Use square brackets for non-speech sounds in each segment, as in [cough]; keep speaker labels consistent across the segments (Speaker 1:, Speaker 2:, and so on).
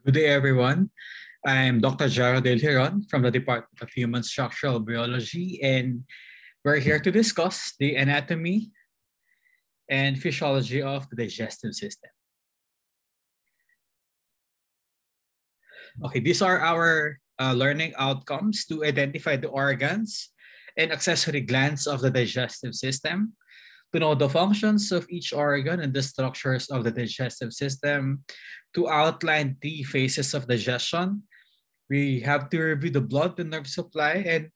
Speaker 1: Good day, everyone. I'm Dr. Jaro Del Hiron from the Department of Human Structural Biology, and we're here to discuss the anatomy and physiology of the digestive system. Okay, these are our uh, learning outcomes to identify the organs and accessory glands of the digestive system, to know the functions of each organ and the structures of the digestive system, to outline the phases of digestion. We have to review the blood and nerve supply and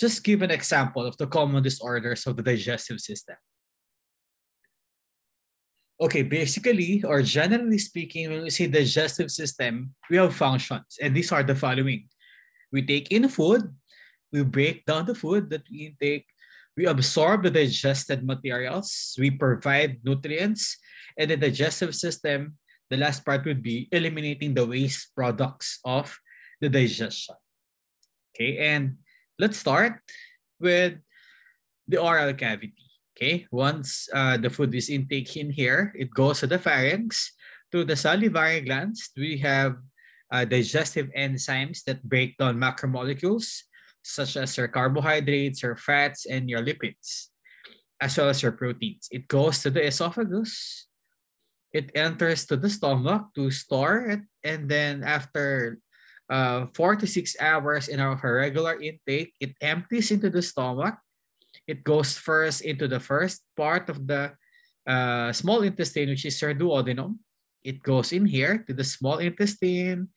Speaker 1: just give an example of the common disorders of the digestive system. Okay, basically, or generally speaking, when we say digestive system, we have functions, and these are the following. We take in food, we break down the food that we intake, we absorb the digested materials, we provide nutrients, and the digestive system, the last part would be eliminating the waste products of the digestion. Okay, and let's start with the oral cavity. Okay, once uh, the food is intake in here, it goes to the pharynx, to the salivary glands. We have uh, digestive enzymes that break down macromolecules, such as your carbohydrates, your fats, and your lipids, as well as your proteins. It goes to the esophagus. It enters to the stomach to store it, and then after uh, four to six hours in our regular intake, it empties into the stomach it goes first into the first part of the uh, small intestine, which is your duodenum. It goes in here to the small intestine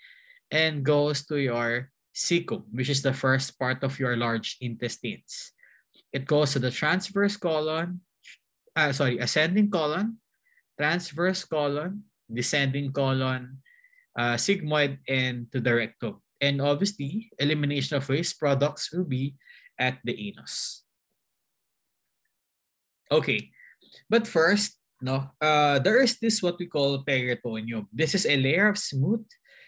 Speaker 1: and goes to your cecum, which is the first part of your large intestines. It goes to the transverse colon, uh, sorry, ascending colon, transverse colon, descending colon, uh, sigmoid, and to the rectum. And obviously, elimination of waste products will be at the anus. Okay, but first, no, uh, there is this what we call peritoneum. This is a layer of smooth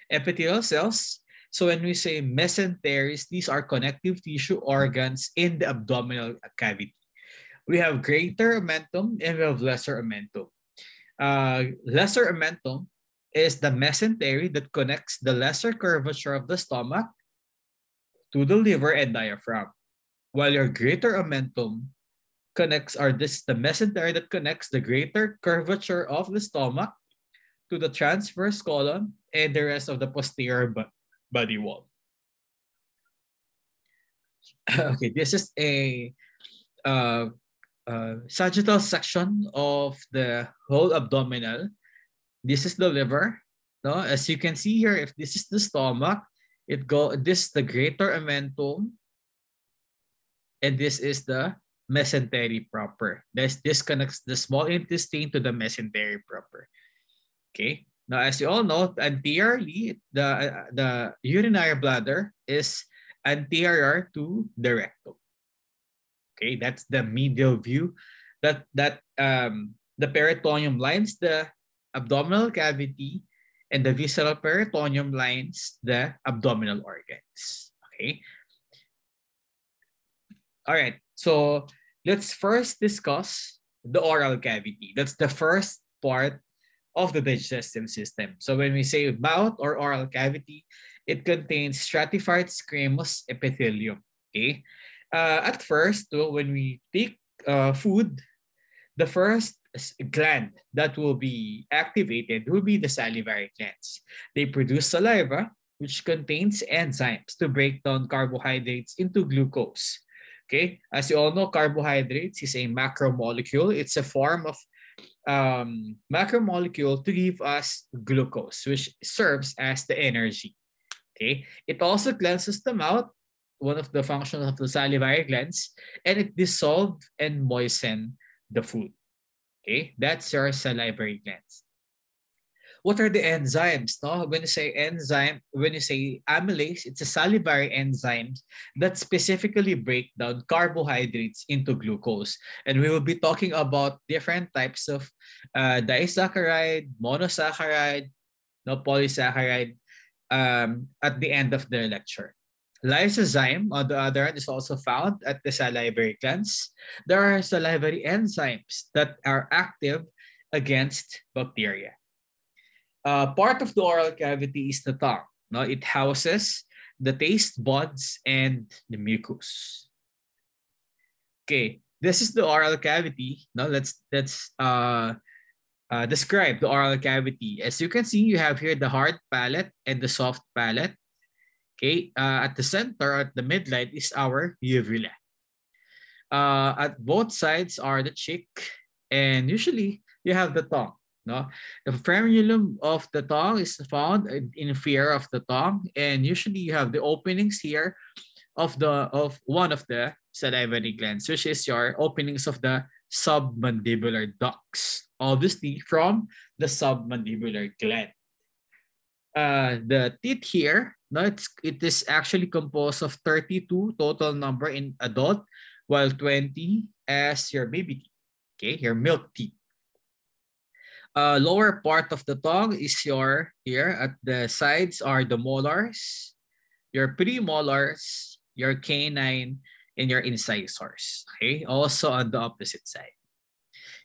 Speaker 1: epithelial cells. So when we say mesenteries, these are connective tissue organs in the abdominal cavity. We have greater omentum and we have lesser omentum. Uh, lesser omentum is the mesentery that connects the lesser curvature of the stomach to the liver and diaphragm, while your greater omentum connects or this the mesentery that connects the greater curvature of the stomach to the transverse colon and the rest of the posterior body wall. [laughs] okay, this is a uh, uh, sagittal section of the whole abdominal. This is the liver. No, as you can see here, if this is the stomach, it go. This is the greater omentum, and this is the mesentery proper. This disconnects the small intestine to the mesentery proper. Okay. Now, as you all know, anteriorly, the, the urinary bladder is anterior to the rectum. Okay, that's the medial view. That that um, the peritoneum lines the abdominal cavity, and the visceral peritoneum lines the abdominal organs. Okay. All right. So let's first discuss the oral cavity. That's the first part of the digestive system. So when we say mouth or oral cavity, it contains stratified squamous epithelium. Okay. Uh, at first, when we take uh, food, the first gland that will be activated will be the salivary glands. They produce saliva, which contains enzymes to break down carbohydrates into glucose. Okay, as you all know, carbohydrates is a macromolecule. It's a form of um, macromolecule to give us glucose, which serves as the energy. Okay, it also cleanses the mouth, one of the functions of the salivary glands, and it dissolve and moisten the food. Okay, that's your salivary glands what are the enzymes? No, when you say enzyme, when you say amylase, it's a salivary enzyme that specifically break down carbohydrates into glucose. And we will be talking about different types of uh, disaccharide, monosaccharide, no polysaccharide um, at the end of the lecture. Lysozyme, on the other hand, is also found at the salivary glands. There are salivary enzymes that are active against bacteria. Uh, part of the oral cavity is the tongue. No? It houses the taste buds and the mucus. Okay, this is the oral cavity. Now let's let's uh, uh, describe the oral cavity. As you can see, you have here the hard palate and the soft palate. Okay, uh, at the center, at the midline, is our uvula. Uh, at both sides are the cheek, and usually you have the tongue. No, the frenulum of the tongue is found in fear of the tongue, and usually you have the openings here of the of one of the salivary glands, which is your openings of the submandibular ducts, obviously from the submandibular gland. Uh, the teeth here, no, it's, it is actually composed of 32 total number in adult, while 20 as your baby teeth, okay, your milk teeth. Uh, lower part of the tongue is your, here at the sides are the molars, your premolars, your canine, and your incisors, okay? Also on the opposite side.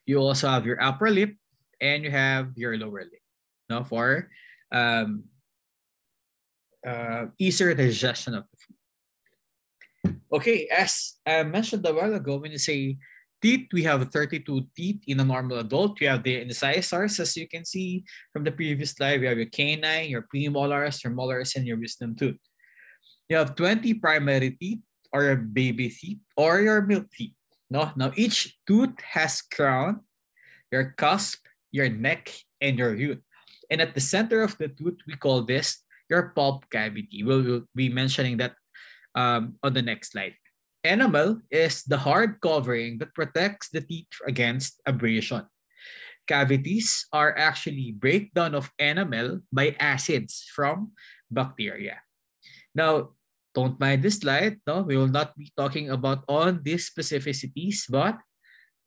Speaker 1: You also have your upper lip and you have your lower lip, no, for um, uh, easier digestion of the food. Okay, as I mentioned a while ago, when you say teeth, we have 32 teeth in a normal adult. We have the incisors, as you can see from the previous slide. We have your canine, your premolars, your molars, and your wisdom tooth. You have 20 primary teeth or your baby teeth or your milk teeth. No, now each tooth has crown, your cusp, your neck, and your root. And at the center of the tooth, we call this your pulp cavity. We'll, we'll be mentioning that um, on the next slide. Enamel is the hard covering that protects the teeth against abrasion. Cavities are actually breakdown of enamel by acids from bacteria. Now, don't mind this slide. No, we will not be talking about all these specificities, but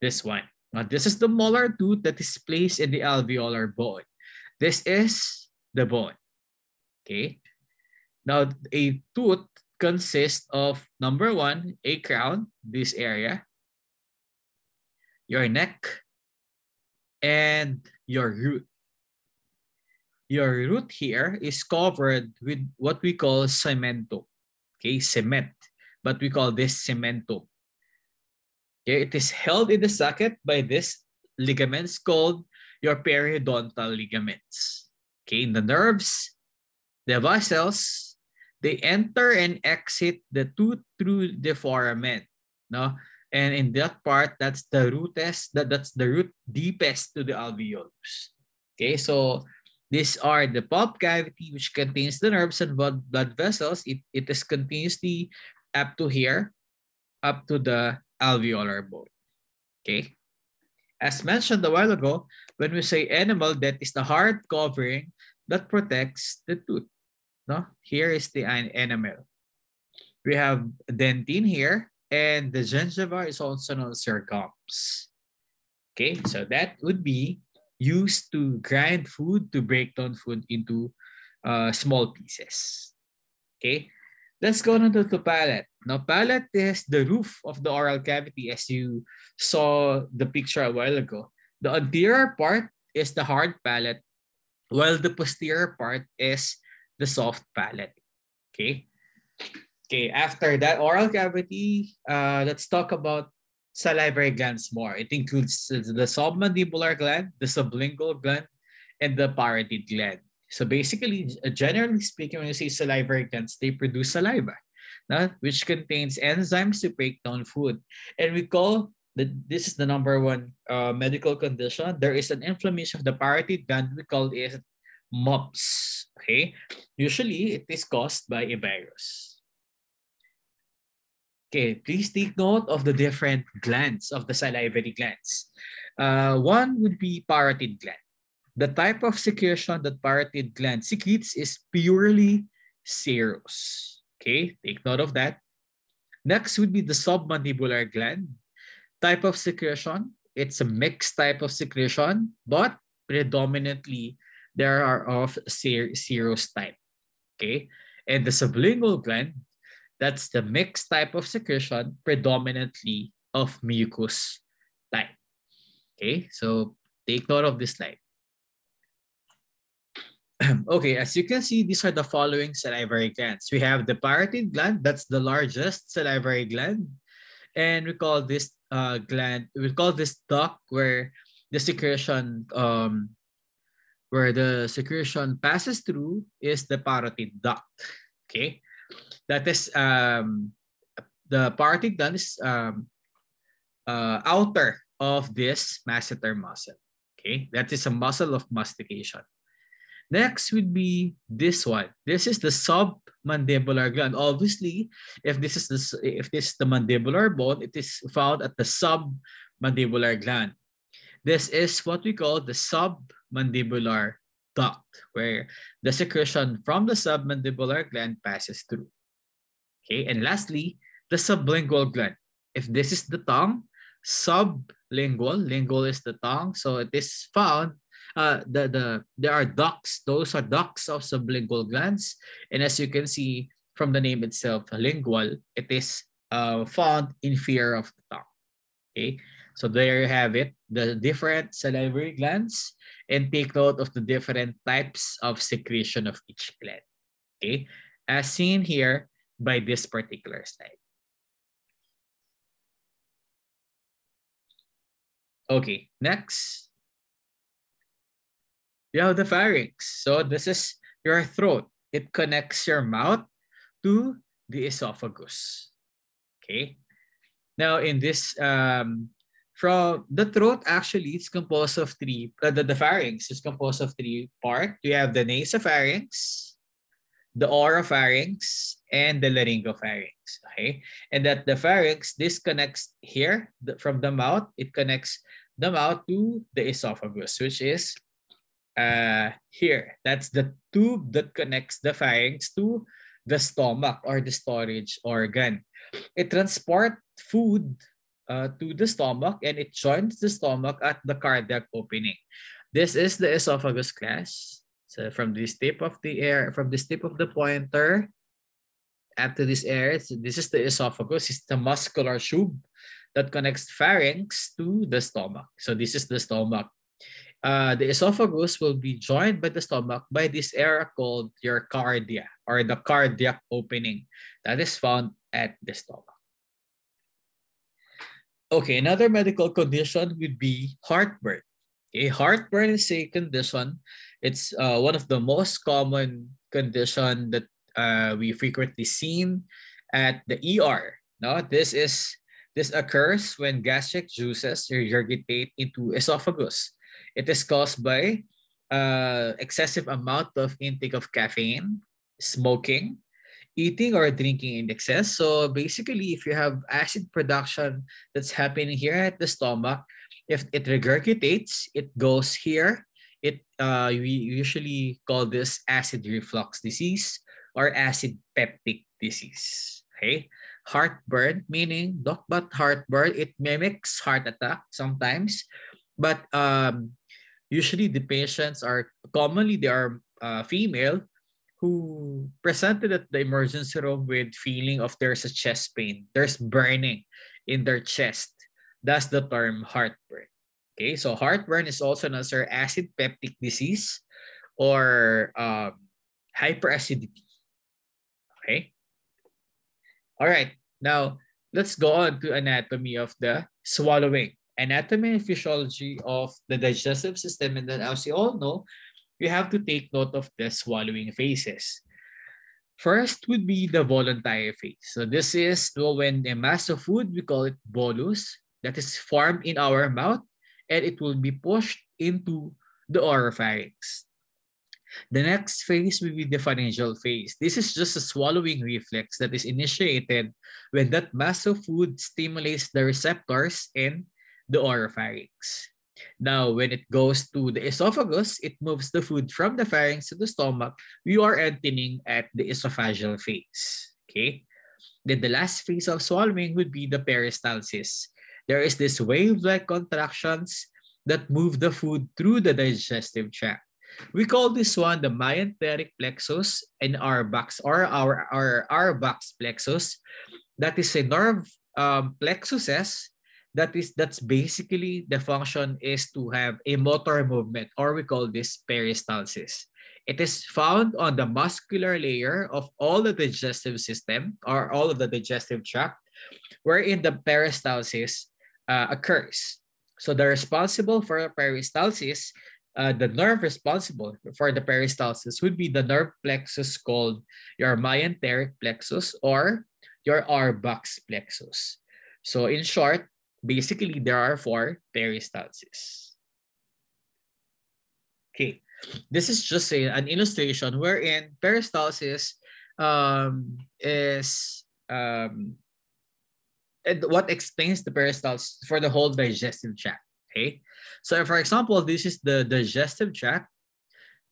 Speaker 1: this one. Now, this is the molar tooth that is placed in the alveolar bone. This is the bone. Okay. Now, a tooth consists of number one, a crown, this area, your neck, and your root. Your root here is covered with what we call cementum. Okay, cement. But we call this cementum. Okay, it is held in the socket by this ligaments called your periodontal ligaments. Okay, in the nerves, the vessels, they enter and exit the tooth through the foramen. No? And in that part, that's the rootest, that, that's the root deepest to the alveolus. Okay, so these are the pulp cavity, which contains the nerves and blood, blood vessels. It, it is continuously up to here, up to the alveolar bone. Okay. As mentioned a while ago, when we say enamel, that is the hard covering that protects the tooth. No? Here is the enamel. We have dentine here, and the gingiva is also known as your gums. Okay, so that would be used to grind food to break down food into uh, small pieces. Okay, let's go on to the palate. Now, palate is the roof of the oral cavity as you saw the picture a while ago. The anterior part is the hard palate, while the posterior part is the soft palate. Okay. Okay, after that oral cavity, uh, let's talk about salivary glands more. It includes the submandibular gland, the sublingual gland, and the parotid gland. So basically, generally speaking, when you say salivary glands, they produce saliva, not, which contains enzymes to break down food. And we call that this is the number one uh, medical condition. There is an inflammation of the parotid gland. We call it mumps. Okay, usually it is caused by a virus. Okay, please take note of the different glands of the salivary glands. Uh, one would be parotid gland. The type of secretion that parotid gland secretes is purely serous. Okay, take note of that. Next would be the submandibular gland. Type of secretion, it's a mixed type of secretion, but predominantly there are of ser serous type. Okay, and the sublingual gland, that's the mixed type of secretion, predominantly of mucus type. Okay, so take note of this slide. [clears throat] okay, as you can see, these are the following salivary glands. We have the parotid gland, that's the largest salivary gland. And we call this uh, gland, we call this duct where the secretion um, where the secretion passes through is the parotid duct. Okay, that is um, the parotid gland is um, uh, outer of this masseter muscle. Okay, that is a muscle of mastication. Next would be this one. This is the submandibular gland. Obviously, if this is the if this is the mandibular bone, it is found at the submandibular gland. This is what we call the submandibular duct, where the secretion from the submandibular gland passes through. Okay, and lastly, the sublingual gland. If this is the tongue, sublingual, lingual is the tongue, so it is found uh, the, the, there are ducts. Those are ducts of sublingual glands. And as you can see from the name itself, lingual, it is uh, found inferior of the tongue. Okay, so there you have it, the different salivary glands, and take note of the different types of secretion of each gland. Okay, as seen here by this particular slide. Okay, next you have the pharynx. So this is your throat. It connects your mouth to the esophagus. Okay. Now in this, um, from the throat, actually, it's composed of three, uh, the, the pharynx is composed of three parts. You have the nasopharynx, the oropharynx, and the laryngopharynx. Okay. And that the pharynx, this connects here the, from the mouth, it connects the mouth to the esophagus, which is uh, here. That's the tube that connects the pharynx to the stomach or the storage organ. It transports food uh, to the stomach and it joins the stomach at the cardiac opening. This is the esophagus class. So from this tip of the air, from this tip of the pointer up to this area, this is the esophagus. It's the muscular tube that connects pharynx to the stomach. So this is the stomach uh, the esophagus will be joined by the stomach by this area called your cardia or the cardiac opening that is found at the stomach. Okay, another medical condition would be heartburn. Okay, heartburn is a condition. It's uh, one of the most common condition that uh, we frequently seen at the ER. No, this is this occurs when gastric juices regurgitate into esophagus. It is caused by uh, excessive amount of intake of caffeine, smoking, eating or drinking in excess. So basically, if you have acid production that's happening here at the stomach, if it regurgitates, it goes here. It uh, we usually call this acid reflux disease or acid peptic disease. Okay, heartburn meaning doc but heartburn it mimics heart attack sometimes, but um, usually the patients are commonly they are uh, female who presented at the emergency room with feeling of there's a chest pain. There's burning in their chest. That's the term heartburn. Okay so heartburn is also known as acid peptic disease or um, hyperacidity. Okay? All right now let's go on to anatomy of the swallowing. Anatomy and physiology of the digestive system. And then as you all know, we have to take note of the swallowing phases. First would be the voluntary phase. So this is when a mass of food, we call it bolus, that is formed in our mouth and it will be pushed into the oropharynx. The next phase will be the pharyngeal phase. This is just a swallowing reflex that is initiated when that mass of food stimulates the receptors in the oropharynx. Now, when it goes to the esophagus, it moves the food from the pharynx to the stomach. We are entering at the esophageal phase. Okay. Then the last phase of swallowing would be the peristalsis. There is this wave-like contractions that move the food through the digestive tract. We call this one the myenteric plexus and box or our our Auerbach plexus. That is a nerve um, plexuses that is that's basically the function is to have a motor movement or we call this peristalsis It is found on the muscular layer of all the digestive system or all of the digestive tract, wherein the peristalsis uh, occurs. So the responsible for peristalsis, uh, the nerve responsible for the peristalsis would be the nerve plexus called your myenteric plexus or your Auerbach plexus. So in short, basically there are four peristalsis. Okay, this is just a, an illustration wherein peristalsis um, is um, what explains the peristalsis for the whole digestive tract. Okay, so for example, this is the digestive tract.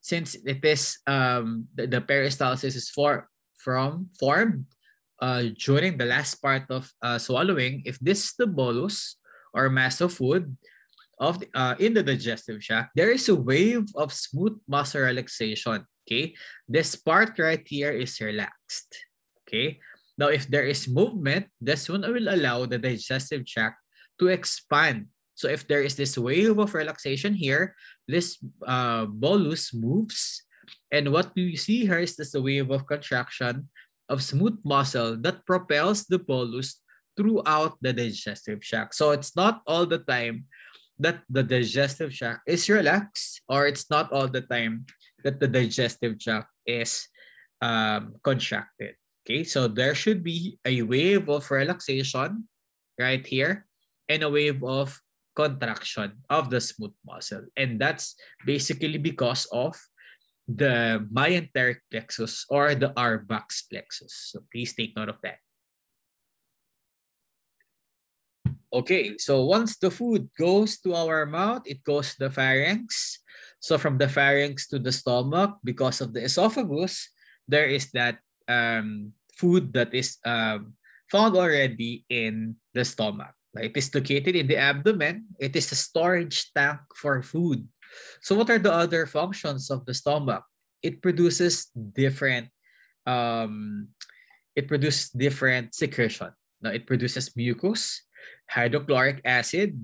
Speaker 1: Since it is um, the, the peristalsis is for, from formed uh, during the last part of uh, swallowing, if this is the bolus or mass of food of the, uh, in the digestive tract, there is a wave of smooth muscle relaxation. Okay, this part right here is relaxed. Okay, now, if there is movement, this one will allow the digestive tract to expand. So if there is this wave of relaxation here, this uh, bolus moves. And what we see here is this wave of contraction of smooth muscle that propels the bolus throughout the digestive tract. So it's not all the time that the digestive tract is relaxed or it's not all the time that the digestive tract is um, contracted. Okay, so there should be a wave of relaxation right here and a wave of contraction of the smooth muscle. And that's basically because of the myenteric plexus or the Auerbach plexus. So please take note of that. Okay, so once the food goes to our mouth, it goes to the pharynx. So from the pharynx to the stomach, because of the esophagus, there is that um, food that is um, found already in the stomach. It is located in the abdomen. It is a storage tank for food. So what are the other functions of the stomach? It produces different um, it produces different secretion. Now it produces mucus, hydrochloric acid,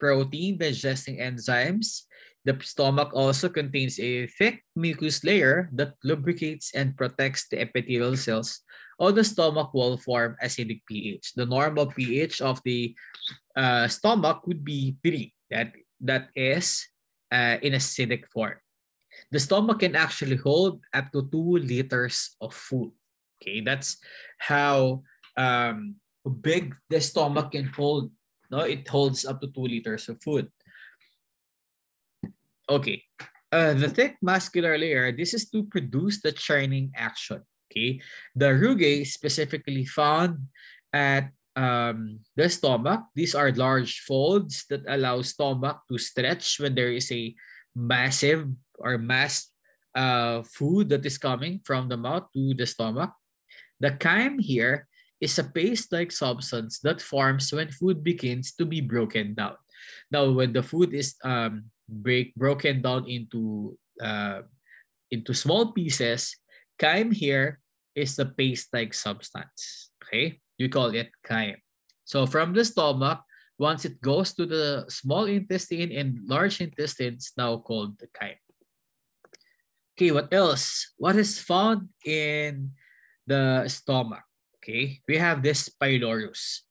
Speaker 1: protein digesting enzymes, the stomach also contains a thick mucus layer that lubricates and protects the epithelial cells of the stomach wall form acidic pH. The normal pH of the uh, stomach would be 3. That, that is uh, in acidic form. The stomach can actually hold up to 2 liters of food. Okay, that's how um, big the stomach can hold. No, it holds up to 2 liters of food. Okay. Uh, the thick muscular layer, this is to produce the churning action. Okay. The rugae specifically found at um, the stomach. These are large folds that allow stomach to stretch when there is a massive or mass uh, food that is coming from the mouth to the stomach. The chyme here is a paste-like substance that forms when food begins to be broken down. Now, when the food is um, break broken down into uh, into small pieces. Chyme here is the paste-like substance. Okay, you call it chyme. So from the stomach, once it goes to the small intestine and large intestine, it's now called the chyme. Okay, what else? What is found in the stomach? Okay, we have this pylorus.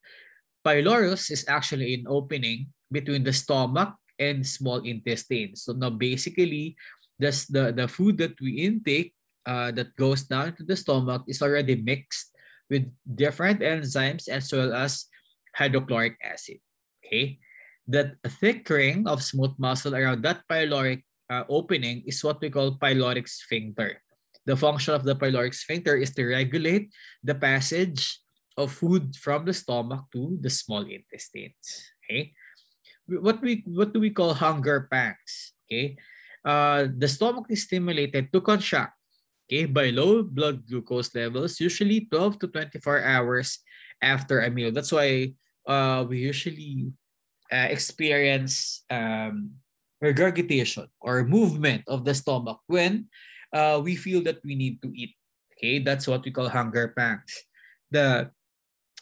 Speaker 1: Pylorus is actually an opening between the stomach and small intestine. So now basically, this, the, the food that we intake uh, that goes down to the stomach is already mixed with different enzymes as well as hydrochloric acid. Okay, that thick ring of smooth muscle around that pyloric uh, opening is what we call pyloric sphincter. The function of the pyloric sphincter is to regulate the passage of food from the stomach to the small intestines. Okay, what we what do we call hunger pangs? Okay, uh, the stomach is stimulated to contract. Okay, by low blood glucose levels, usually 12 to 24 hours after a meal. That's why uh, we usually uh, experience um, regurgitation or movement of the stomach when uh, we feel that we need to eat. Okay, that's what we call hunger pangs. The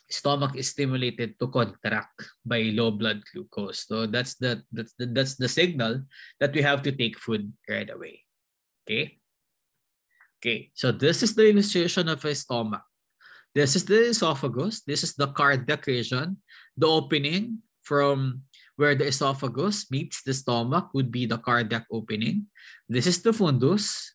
Speaker 1: stomach is stimulated to contract by low blood glucose. So that's the that's the, that's the signal that we have to take food right away. Okay? Okay, so this is the illustration of a stomach. This is the esophagus. This is the cardiac region. The opening from where the esophagus meets the stomach would be the cardiac opening. This is the fundus,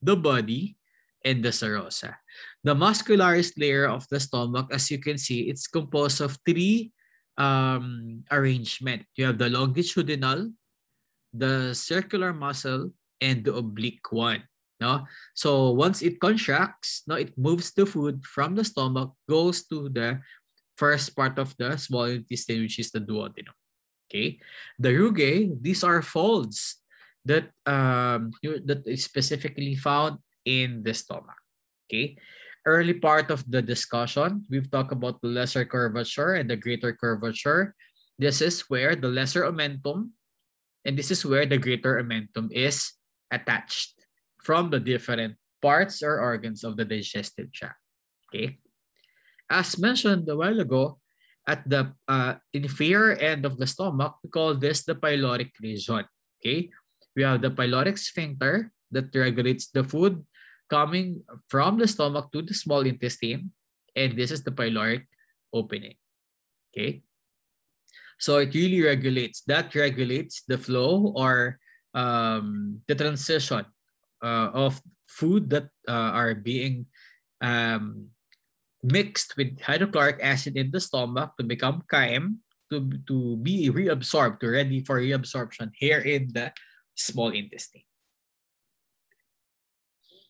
Speaker 1: the body, and the serosa. The muscularis layer of the stomach, as you can see, it's composed of three um, arrangement. You have the longitudinal, the circular muscle, and the oblique one. No? So once it contracts, no, it moves the food from the stomach, goes to the first part of the small intestine, which is the duodenum. Okay. The rugae, these are folds that um that is specifically found in the stomach. Okay. Early part of the discussion, we've talked about the lesser curvature and the greater curvature. This is where the lesser omentum and this is where the greater omentum is attached from the different parts or organs of the digestive tract. Okay. As mentioned a while ago, at the uh, inferior end of the stomach, we call this the pyloric region. Okay. We have the pyloric sphincter that regulates the food coming from the stomach to the small intestine. And this is the pyloric opening. Okay. So it really regulates, that regulates the flow or um, the transition uh, of food that uh, are being um, mixed with hydrochloric acid in the stomach to become chyme to, to be reabsorbed, to ready for reabsorption here in the small intestine.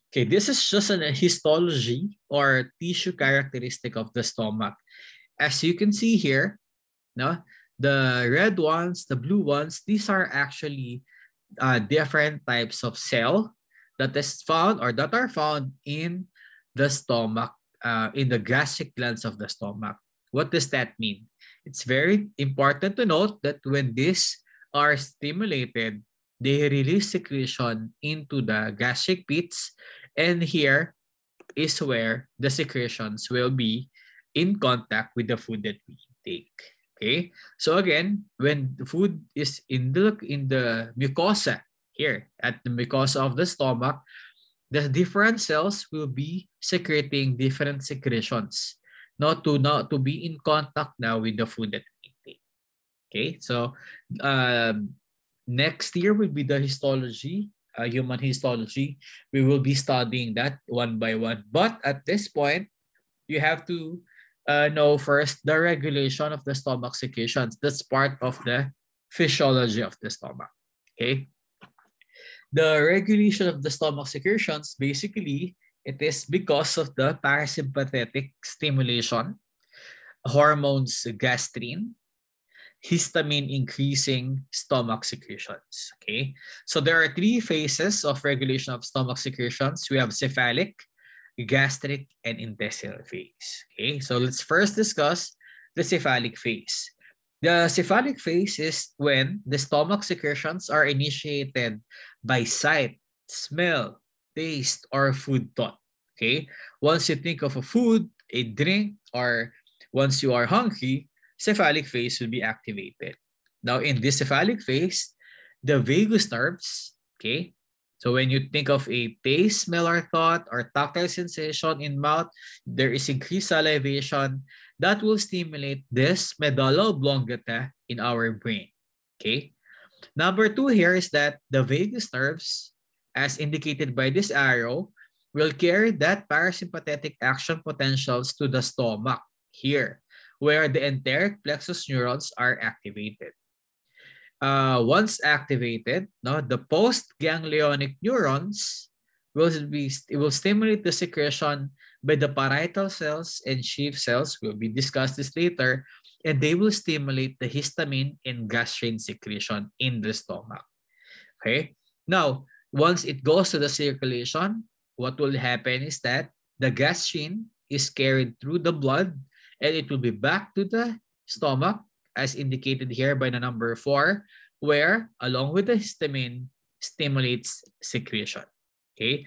Speaker 1: Okay, this is just a histology or tissue characteristic of the stomach. As you can see here, no, the red ones, the blue ones, these are actually uh, different types of cell that is found or that are found in the stomach, uh, in the gastric glands of the stomach. What does that mean? It's very important to note that when these are stimulated, they release secretion into the gastric pits. And here is where the secretions will be in contact with the food that we take. Okay, so again, when the food is in the in the mucosa here at mucosa of the stomach, the different cells will be secreting different secretions, not to not to be in contact now with the food that we take. Okay, so um, next year will be the histology, uh, human histology. We will be studying that one by one. But at this point, you have to uh, know first the regulation of the stomach secretions. That's part of the physiology of the stomach. Okay. The regulation of the stomach secretions, basically, it is because of the parasympathetic stimulation, hormones gastrin, histamine increasing stomach secretions. Okay, so there are three phases of regulation of stomach secretions. We have cephalic, gastric, and intestinal phase. Okay, so let's first discuss the cephalic phase. The cephalic phase is when the stomach secretions are initiated by sight, smell, taste, or food thought. Okay? Once you think of a food, a drink, or once you are hungry, cephalic phase will be activated. Now, in this cephalic phase, the vagus nerves, okay? So when you think of a taste, smell, or thought, or tactile sensation in mouth, there is increased salivation that will stimulate this medulla oblongata in our brain. Okay. Number two here is that the vagus nerves, as indicated by this arrow, will carry that parasympathetic action potentials to the stomach here, where the enteric plexus neurons are activated. Uh, once activated, no, the postganglionic neurons will be it will stimulate the secretion by the parietal cells and chief cells. We'll be discuss this later. And they will stimulate the histamine and gastrin secretion in the stomach. Okay. Now, once it goes to the circulation, what will happen is that the gastrin is carried through the blood and it will be back to the stomach as indicated here by the number four, where along with the histamine stimulates secretion. Okay.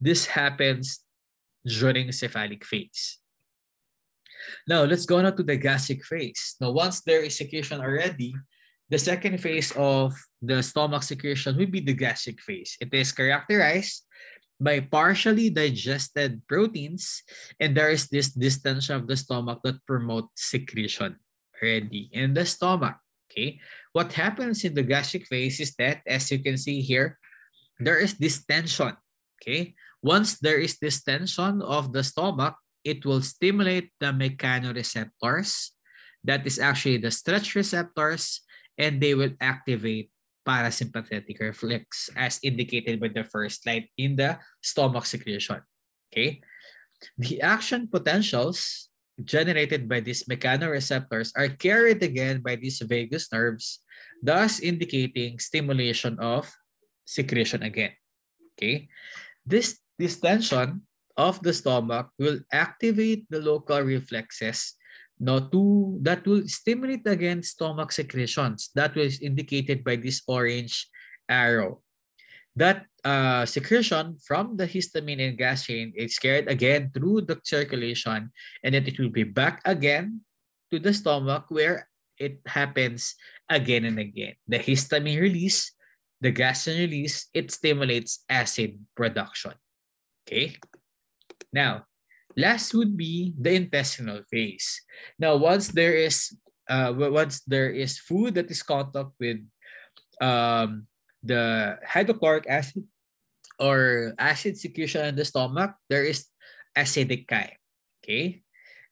Speaker 1: This happens during cephalic phase. Now, let's go now to the gastric phase. Now, once there is secretion already, the second phase of the stomach secretion will be the gastric phase. It is characterized by partially digested proteins, and there is this distension of the stomach that promotes secretion already in the stomach. Okay, what happens in the gastric phase is that, as you can see here, there is this tension. Okay, once there is this tension of the stomach, it will stimulate the mechanoreceptors. That is actually the stretch receptors, and they will activate parasympathetic reflex as indicated by the first slide in the stomach secretion. Okay. The action potentials generated by these mechanoreceptors are carried again by these vagus nerves, thus indicating stimulation of secretion again. Okay. This distension of the stomach will activate the local reflexes no, to, that will stimulate again stomach secretions. That was indicated by this orange arrow. That uh, secretion from the histamine and gastrin is carried again through the circulation and then it will be back again to the stomach where it happens again and again. The histamine release, the gastrin release, it stimulates acid production. Okay? Now, Last would be the intestinal phase. Now, once there is uh, once there is food that is contact with um, the hydrochloric acid or acid secretion in the stomach, there is acidic chyme. Okay,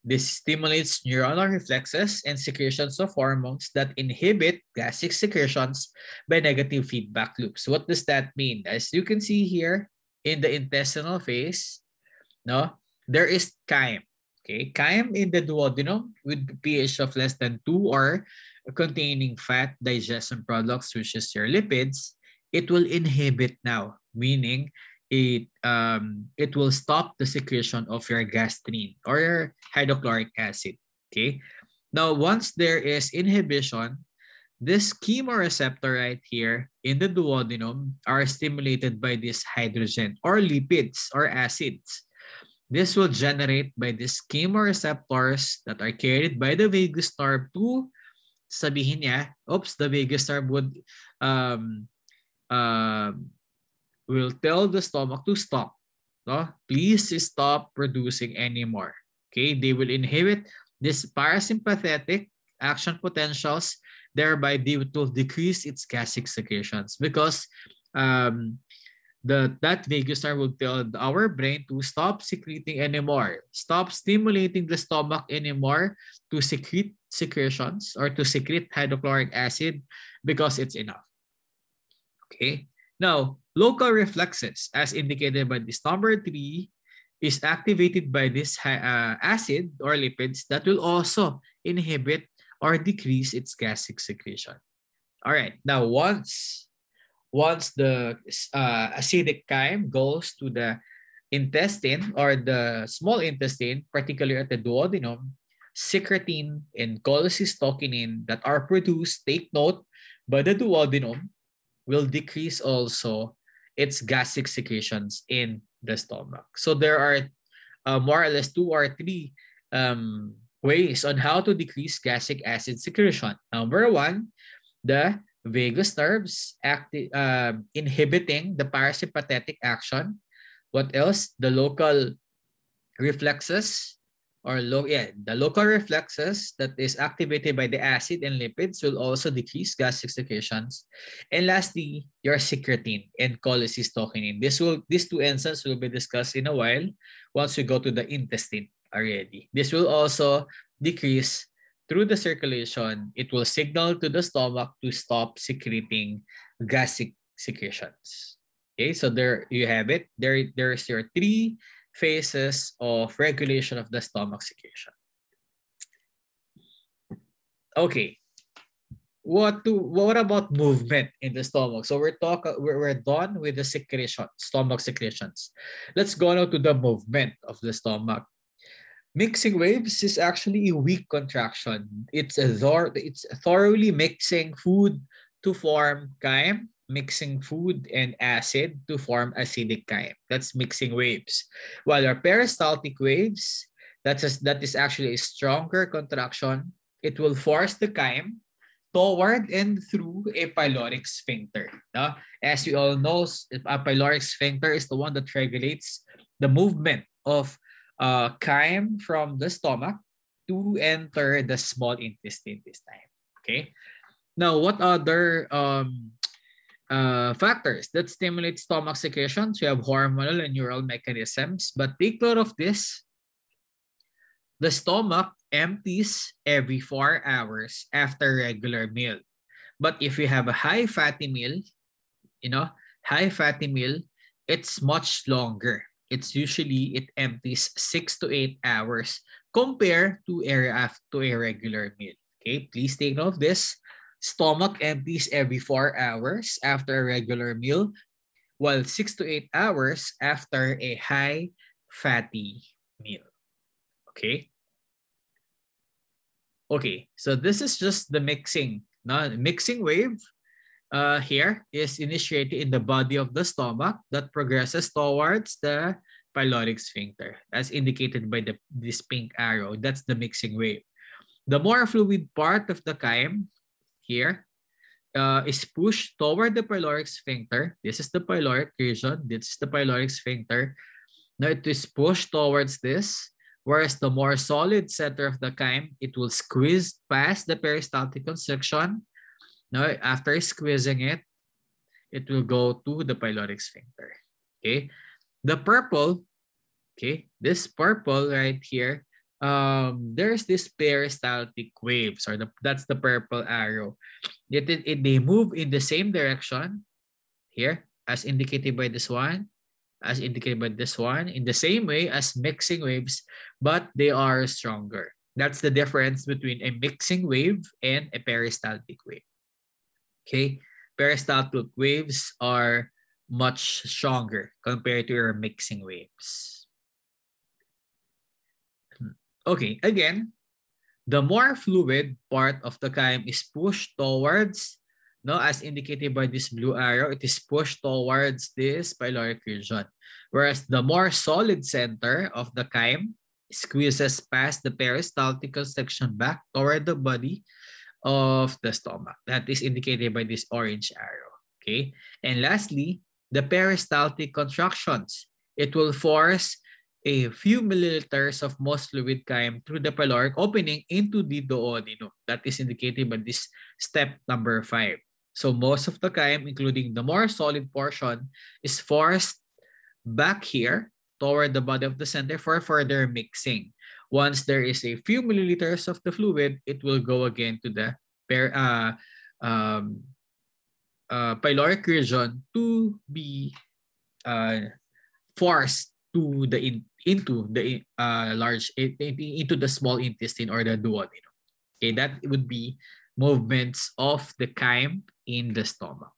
Speaker 1: this stimulates neuronal reflexes and secretions of hormones that inhibit gastric secretions by negative feedback loops. What does that mean? As you can see here in the intestinal phase, no, there is chyme. Okay, chyme in the duodenum with pH of less than 2 or containing fat digestion products, which is your lipids, it will inhibit now, meaning it um it will stop the secretion of your gastrin or your hydrochloric acid. Okay. Now, once there is inhibition, this chemoreceptor right here in the duodenum are stimulated by this hydrogen or lipids or acids. This will generate by these chemoreceptors that are carried by the vagus nerve to sabihin niya, oops, the vagus nerve would um, uh, will tell the stomach to stop. No? Please stop producing anymore. Okay, they will inhibit this parasympathetic action potentials, thereby they will decrease its gastric secretions because um, the that vagus nerve will tell our brain to stop secreting anymore, stop stimulating the stomach anymore to secrete secretions or to secrete hydrochloric acid because it's enough. Okay. Now, local reflexes, as indicated by this number three, is activated by this uh, acid or lipids that will also inhibit or decrease its gastric secretion. All right. Now, once once the uh, acidic chyme goes to the intestine or the small intestine, particularly at the duodenum, secretin and cholecystokinin that are produced, take note, by the duodenum will decrease also its gastric secretions in the stomach. So there are uh, more or less two or three um, ways on how to decrease gastric acid secretion. Number one, the vagus nerves acti- uh, inhibiting the parasympathetic action. What else? The local reflexes or lo- yeah, the local reflexes that is activated by the acid and lipids will also decrease gastric secretions. And lastly, your secretin and cholecystokinin. This will these two enzymes will be discussed in a while once we go to the intestine already. This will also decrease through the circulation, it will signal to the stomach to stop secreting gastric secretions. Okay, so there you have it. There, there's your three phases of regulation of the stomach secretion. Okay, what do what about movement in the stomach? So we're talk we're, we're done with the secretion, stomach secretions. Let's go now to the movement of the stomach. Mixing waves is actually a weak contraction. It's a thor- it's thoroughly mixing food to form chyme, mixing food and acid to form acidic chyme. That's mixing waves. While our peristaltic waves, that's a, that is actually a stronger contraction. It will force the chyme toward and through a pyloric sphincter. No? As we all know, a pyloric sphincter is the one that regulates the movement of uh, chyme from the stomach to enter the small intestine this time. Okay. Now, what other um, uh, factors that stimulate stomach secretions? We have hormonal and neural mechanisms, but take note of this. The stomach empties every four hours after regular meal. But if you have a high fatty meal, you know, high fatty meal, it's much longer. It's usually, it empties six to eight hours compared to a, to a regular meal. Okay, please take note of this. Stomach empties every four hours after a regular meal, while six to eight hours after a high fatty meal. Okay. Okay, so this is just the mixing. Now, mixing wave uh, here is initiated in the body of the stomach that progresses towards the pyloric sphincter, as indicated by the, this pink arrow. That's the mixing wave. The more fluid part of the chyme here uh, is pushed toward the pyloric sphincter. This is the pyloric region. This is the pyloric sphincter. Now it is pushed towards this Whereas the more solid center of the chyme, it will squeeze past the peristaltic constriction. Now, after squeezing it, it will go to the pyloric sphincter. Okay. The purple, okay, this purple right here, um, there's this peristaltic waves, or the, that's the purple arrow. It, it, it, they move in the same direction here, as indicated by this one as indicated by this one, in the same way as mixing waves, but they are stronger. That's the difference between a mixing wave and a peristaltic wave. Okay, peristaltic waves are much stronger compared to your mixing waves. Okay, again, the more fluid part of the chyme is pushed towards no, as indicated by this blue arrow, it is pushed towards this pyloric region. Whereas the more solid center of the chyme squeezes past the peristaltic section back toward the body of the stomach. That is indicated by this orange arrow. Okay. And lastly, the peristaltic contractions. It will force a few milliliters of most fluid chyme through the pyloric opening into the duodenum. That is indicated by this step number five. So most of the chyme, including the more solid portion, is forced back here toward the body of the center for further mixing. Once there is a few milliliters of the fluid, it will go again to the uh, um, uh, pyloric region to be uh, forced to the in, into the uh, large into the small intestine or the duodenum. Okay, that would be movements of the chyme in the stomach.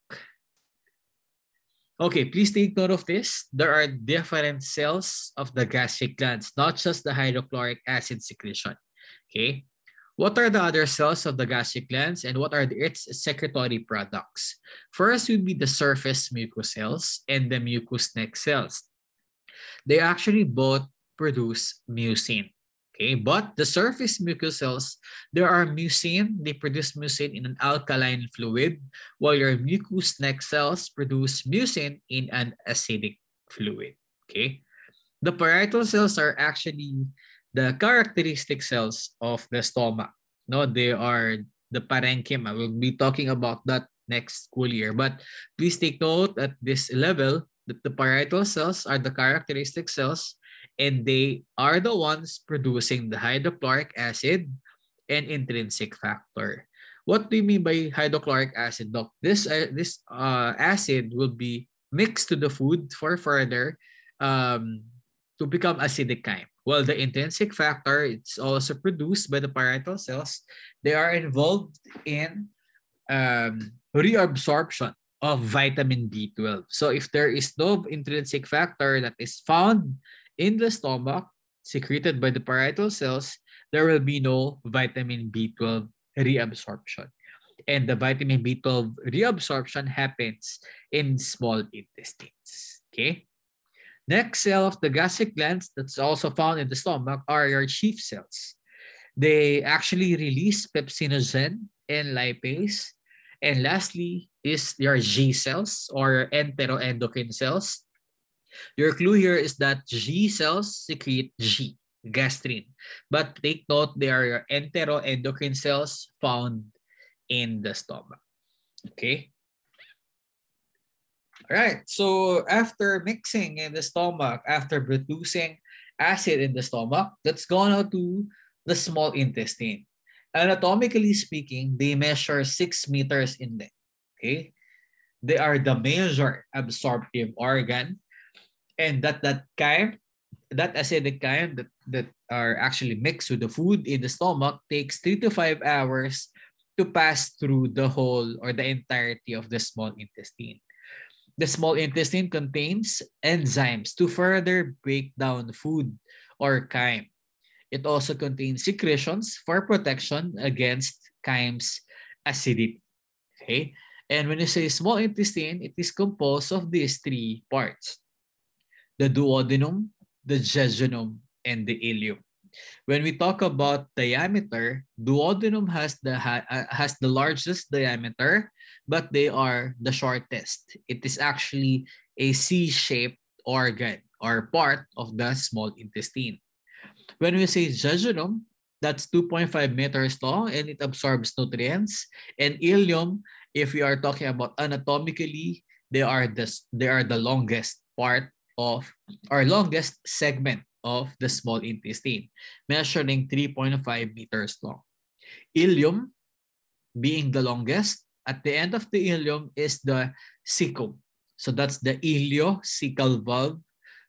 Speaker 1: Okay, please take note of this. There are different cells of the gastric glands, not just the hydrochloric acid secretion. Okay, what are the other cells of the gastric glands and what are its secretory products? First would be the surface mucous cells and the mucous neck cells. They actually both produce mucin. Okay, but the surface mucous cells, there are mucin. They produce mucin in an alkaline fluid, while your mucous neck cells produce mucin in an acidic fluid. Okay, the parietal cells are actually the characteristic cells of the stomach. No, they are the parenchyma. We'll be talking about that next school year. But please take note at this level that the parietal cells are the characteristic cells and they are the ones producing the hydrochloric acid and intrinsic factor. What do you mean by hydrochloric acid, Doc? This, uh, this uh, acid will be mixed to the food for further um, to become acidic chyme. Well, the intrinsic factor, it's also produced by the parietal cells. They are involved in um, reabsorption of vitamin B12. So if there is no intrinsic factor that is found in the stomach secreted by the parietal cells, there will be no vitamin B12 reabsorption. And the vitamin B12 reabsorption happens in small intestines. Okay. Next cell of the gastric glands that's also found in the stomach are your chief cells. They actually release pepsinogen and lipase. And lastly is your G cells or your enteroendocrine cells. Your clue here is that G cells secrete G, gastrin. But take note, they are your enteroendocrine cells found in the stomach. Okay? All right, so after mixing in the stomach, after producing acid in the stomach, let's go now to the small intestine. Anatomically speaking, they measure six meters in length. Okay, they are the major absorptive organ, and that that kind, that acidic chyme that that are actually mixed with the food in the stomach takes three to five hours to pass through the whole or the entirety of the small intestine. The small intestine contains enzymes to further break down food or chyme. It also contains secretions for protection against chyme's acidity. Okay? And when you say small intestine, it is composed of these three parts. The duodenum, the jejunum, and the ileum. When we talk about diameter, duodenum has the uh, has the largest diameter, but they are the shortest. It is actually a C-shaped organ or part of the small intestine. When we say jejunum, that's 2.5 meters long and it absorbs nutrients. And ileum, if we are talking about anatomically, they are the, they are the longest part of or longest segment of the small intestine, measuring 3.5 meters long. Ileum, being the longest, at the end of the ileum is the cecum. So that's the ileocecal valve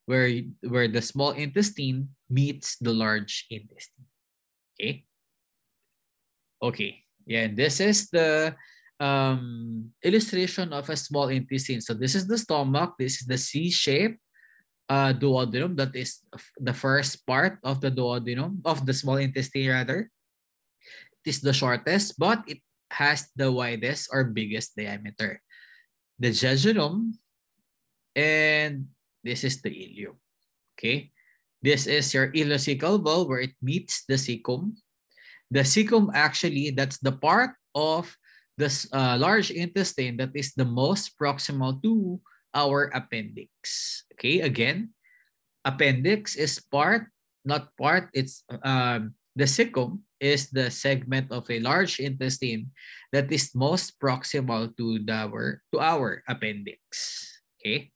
Speaker 1: where, where the small intestine meets the large intestine. Okay? Okay. Yeah, this is the um, illustration of a small intestine. So this is the stomach. This is the C shape uh, duodenum. That is the first part of the duodenum, of the small intestine rather. It is the shortest, but it has the widest or biggest diameter. The jejunum, and this is the ileum. Okay. This is your ileocecal valve where it meets the cecum. The cecum actually, that's the part of the uh, large intestine that is the most proximal to our appendix. Okay, again, appendix is part, not part, it's um, the cecum is the segment of a large intestine that is most proximal to our to our appendix. Okay.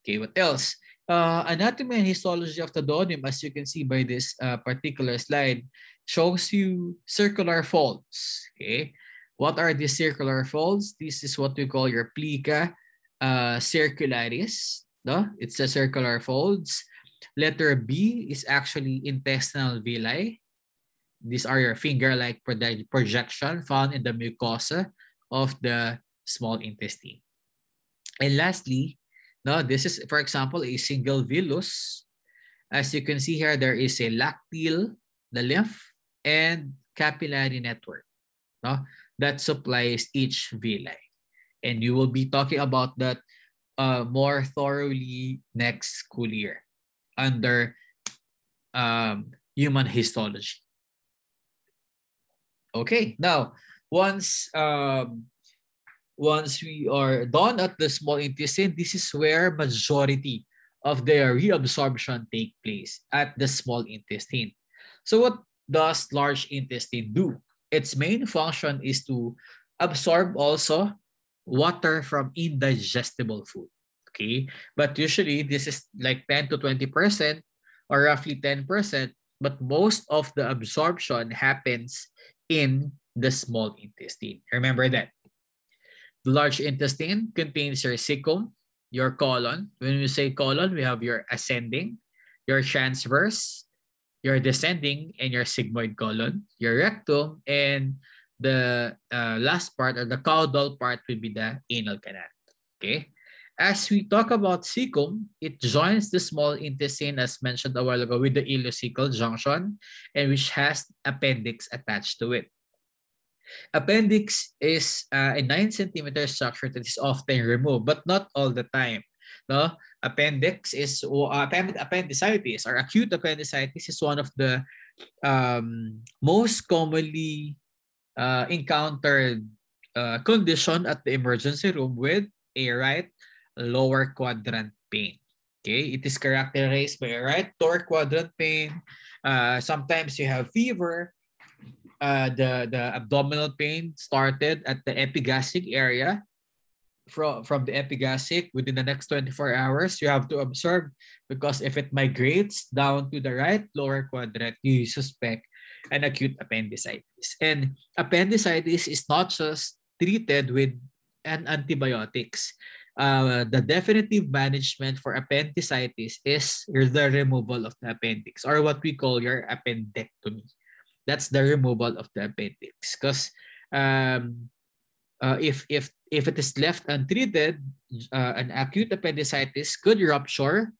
Speaker 1: Okay, what else? Uh, anatomy and histology of the duodenum, as you can see by this uh, particular slide, shows you circular folds. Okay, what are these circular folds? This is what we call your plica uh, circularis. No? It's a circular folds. Letter B is actually intestinal villi. These are your finger-like projection found in the mucosa of the small intestine. And lastly, no, this is, for example, a single villus. As you can see here, there is a lacteal, the lymph, and capillary network. No? that supplies each villi. And you will be talking about that uh, more thoroughly next school year under um, human histology. Okay, now once um, once we are done at the small intestine, this is where majority of their reabsorption take place at the small intestine. So what does large intestine do? its main function is to absorb also water from indigestible food. Okay, but usually this is like 10 to 20 percent or roughly 10 percent, but most of the absorption happens in the small intestine. Remember that. The large intestine contains your cecum, your colon. When we say colon, we have your ascending, your transverse, your descending and your sigmoid colon, your rectum, and the uh, last part or the caudal part will be the anal canal. Okay. As we talk about cecum, it joins the small intestine as mentioned a while ago with the ileocecal junction and which has appendix attached to it. Appendix is uh, a 9 centimeter structure that is often removed, but not all the time. No, appendix is uh, appendicitis or acute appendicitis is one of the um, most commonly uh, encountered uh, condition at the emergency room with a right lower quadrant pain. Okay, it is characterized by a right lower quadrant pain. Uh, sometimes you have fever. Uh, the, the abdominal pain started at the epigastric area from, from the epigastric within the next 24 hours. You have to observe because if it migrates down to the right lower quadrant, you suspect an acute appendicitis. And appendicitis is not just treated with an antibiotics. Uh, the definitive management for appendicitis is the removal of the appendix or what we call your appendectomy. That's the removal of the appendix. Because um, uh, if if if it is left untreated, uh, an acute appendicitis could rupture.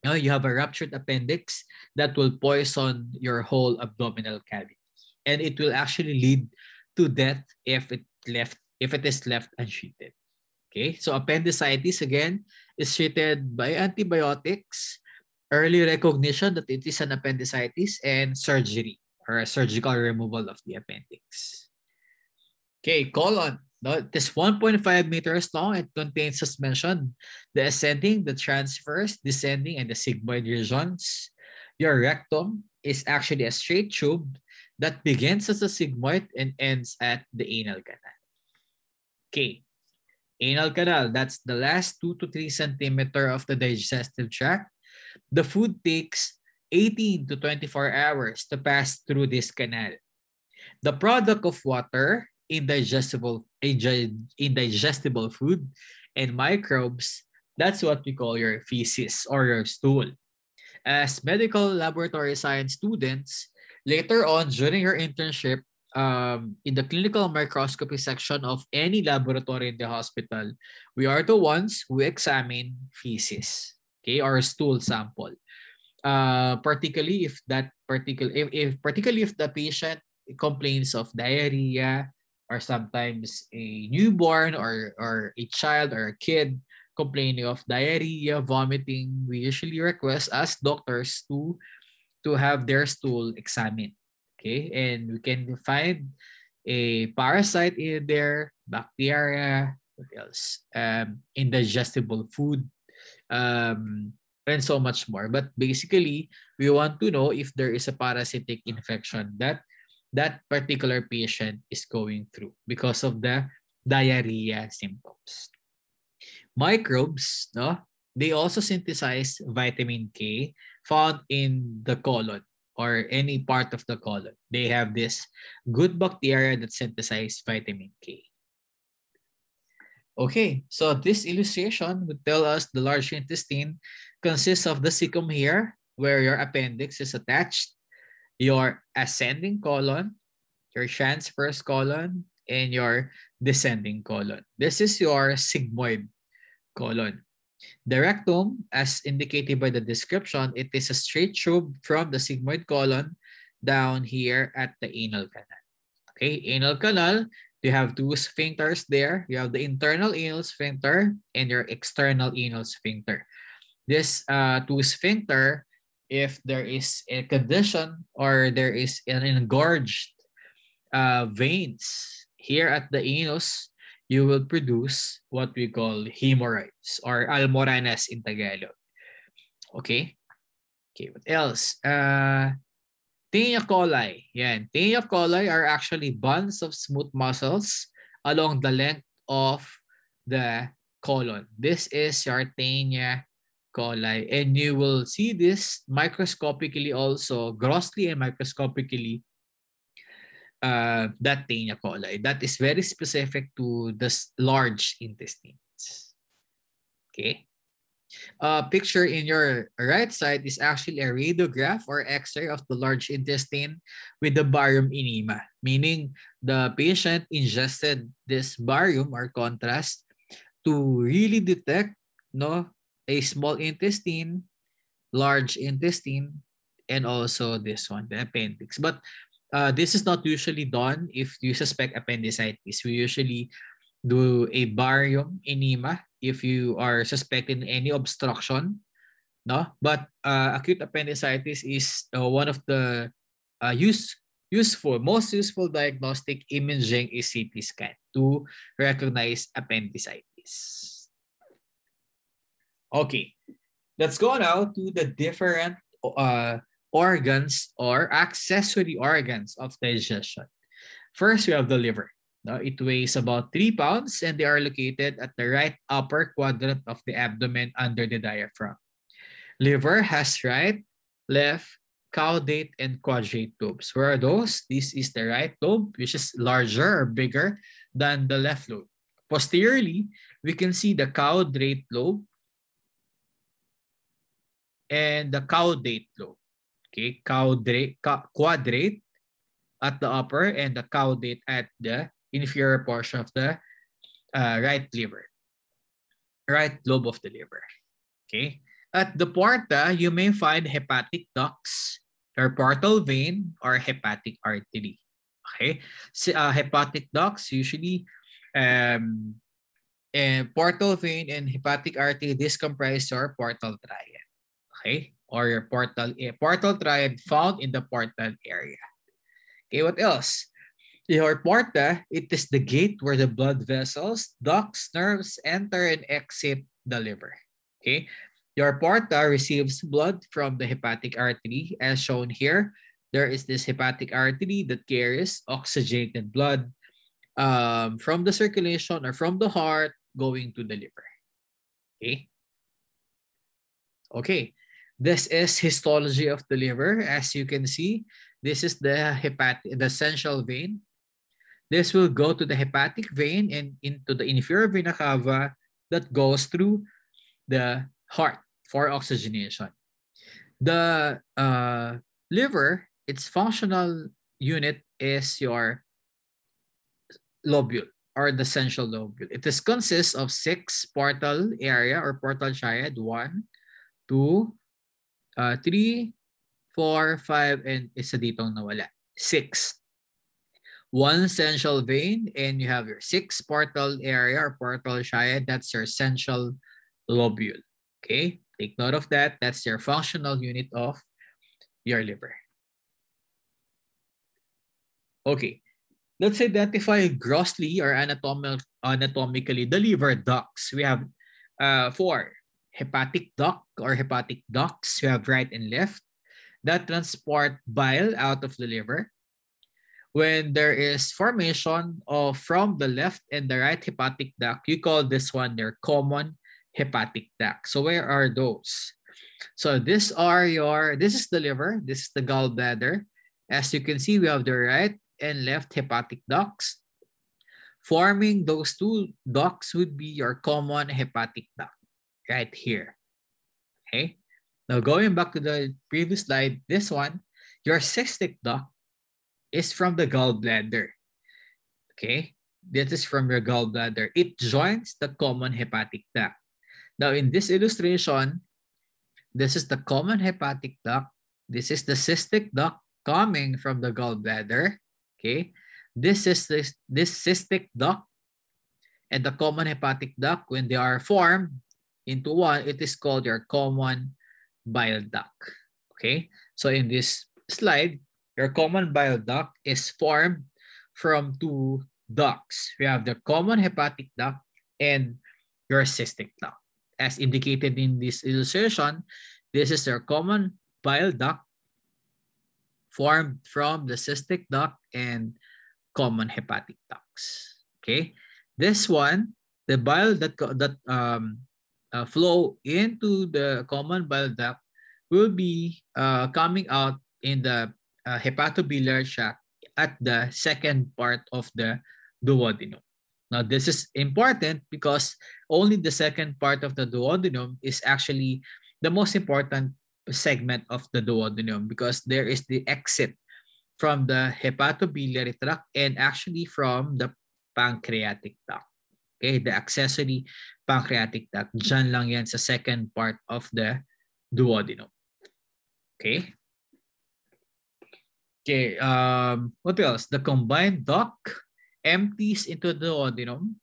Speaker 1: You, know, you have a ruptured appendix that will poison your whole abdominal cavity, and it will actually lead to death if it left if it is left untreated. Okay, so appendicitis again is treated by antibiotics, early recognition that it is an appendicitis, and surgery or a surgical removal of the appendix. Okay, colon. No, it is 1.5 meters long. It contains, mentioned, the ascending, the transverse, descending, and the sigmoid regions. Your rectum is actually a straight tube that begins as a sigmoid and ends at the anal canal. Okay. Anal canal, that's the last 2 to 3 centimeter of the digestive tract. The food takes 18 to 24 hours to pass through this canal. The product of water, indigestible, indigestible food, and microbes, that's what we call your feces or your stool. As medical laboratory science students, later on during your internship, um, in the clinical microscopy section of any laboratory in the hospital, we are the ones who examine feces, okay, or stool sample. Uh, particularly if that particular, if, if particularly if the patient complains of diarrhea or sometimes a newborn or or a child or a kid complaining of diarrhea, vomiting, we usually request as doctors to to have their stool examined. Okay, and we can find a parasite in there, bacteria, what else? Um, indigestible food, um, and so much more. But basically, we want to know if there is a parasitic infection that that particular patient is going through because of the diarrhea symptoms. Microbes, no? They also synthesize vitamin K found in the colon or any part of the colon. They have this good bacteria that synthesize vitamin K. Okay, so this illustration would tell us the large intestine consists of the cecum here, where your appendix is attached, your ascending colon, your transverse colon, and your descending colon. This is your sigmoid colon. The rectum, as indicated by the description, it is a straight tube from the sigmoid colon down here at the anal canal. Okay, anal canal, you have two sphincters there. You have the internal anal sphincter and your external anal sphincter. This uh, two sphincter, if there is a condition or there is an engorged uh, veins here at the anus, you will produce what we call hemorrhoids or almoranas in Tagalog. Okay? Okay, what else? Uh, Taenia coli. Yan. Taenia coli are actually bands of smooth muscles along the length of the colon. This is your Taenia coli. And you will see this microscopically also, grossly and microscopically uh, that Taenia coli. That is very specific to the large intestines. Okay. Uh, picture in your right side is actually a radiograph or x-ray of the large intestine with the barium enema, meaning the patient ingested this barium or contrast to really detect no, a small intestine, large intestine, and also this one, the appendix. But uh, this is not usually done if you suspect appendicitis. We usually do a barium enema if you are suspecting any obstruction. No? But uh, acute appendicitis is uh, one of the uh, use, useful, most useful diagnostic imaging is CT scan to recognize appendicitis. Okay, let's go now to the different uh, organs or accessory organs of digestion. First, we have the liver. Now, it weighs about 3 pounds and they are located at the right upper quadrant of the abdomen under the diaphragm. Liver has right, left, caudate, and quadrate lobes. Where are those? This is the right lobe, which is larger or bigger than the left lobe. Posteriorly, we can see the caudate lobe and the caudate lobe. Okay, caudate, quadrate at the upper and the caudate at the inferior portion of the uh, right liver, right lobe of the liver. Okay. At the porta, you may find hepatic ducts, or portal vein, or hepatic artery. Okay. So, uh, hepatic ducts usually um, and portal vein and hepatic artery, this comprise your portal triad. Okay or your portal a portal triad found in the portal area. Okay, what else? Your porta, it is the gate where the blood vessels, ducts, nerves enter and exit the liver. Okay, your porta receives blood from the hepatic artery as shown here. There is this hepatic artery that carries oxygenated blood um, from the circulation or from the heart going to the liver. Okay. Okay. This is histology of the liver. As you can see, this is the hepatic, the central vein. This will go to the hepatic vein and into the inferior vena cava that goes through the heart for oxygenation. The uh, liver, its functional unit is your lobule or the central lobule. It is consists of six portal area or portal triad. One, two, uh, 3, 4, 5, and isa ditong nawala. 6. One central vein, and you have your six portal area or portal triad. That's your central lobule. Okay, take note of that. That's your functional unit of your liver. Okay, let's identify grossly or anatomical, anatomically the liver ducts. We have uh, four hepatic duct or hepatic ducts, you have right and left, that transport bile out of the liver. When there is formation of from the left and the right hepatic duct, you call this one their common hepatic duct. So where are those? So this are your, this is the liver, this is the gallbladder. As you can see, we have the right and left hepatic ducts. Forming those two ducts would be your common hepatic duct right here. Okay. Now going back to the previous slide, this one, your cystic duct is from the gallbladder. Okay. This is from your gallbladder. It joins the common hepatic duct. Now in this illustration, this is the common hepatic duct. This is the cystic duct coming from the gallbladder. Okay. This is this, this cystic duct and the common hepatic duct, when they are formed, into one, it is called your common bile duct. Okay, so in this slide, your common bile duct is formed from two ducts. We have the common hepatic duct and your cystic duct. As indicated in this illustration, this is your common bile duct formed from the cystic duct and common hepatic ducts. Okay, this one, the bile that that um, uh, flow into the common bile duct will be uh, coming out in the uh, hepatobiliary tract at the second part of the duodenum. Now, this is important because only the second part of the duodenum is actually the most important segment of the duodenum because there is the exit from the hepatobiliary tract and actually from the pancreatic duct. Okay, the accessory pancreatic duct. Diyan lang yan sa second part of the duodenum. Okay? Okay, um, what else? The combined duct empties into the duodenum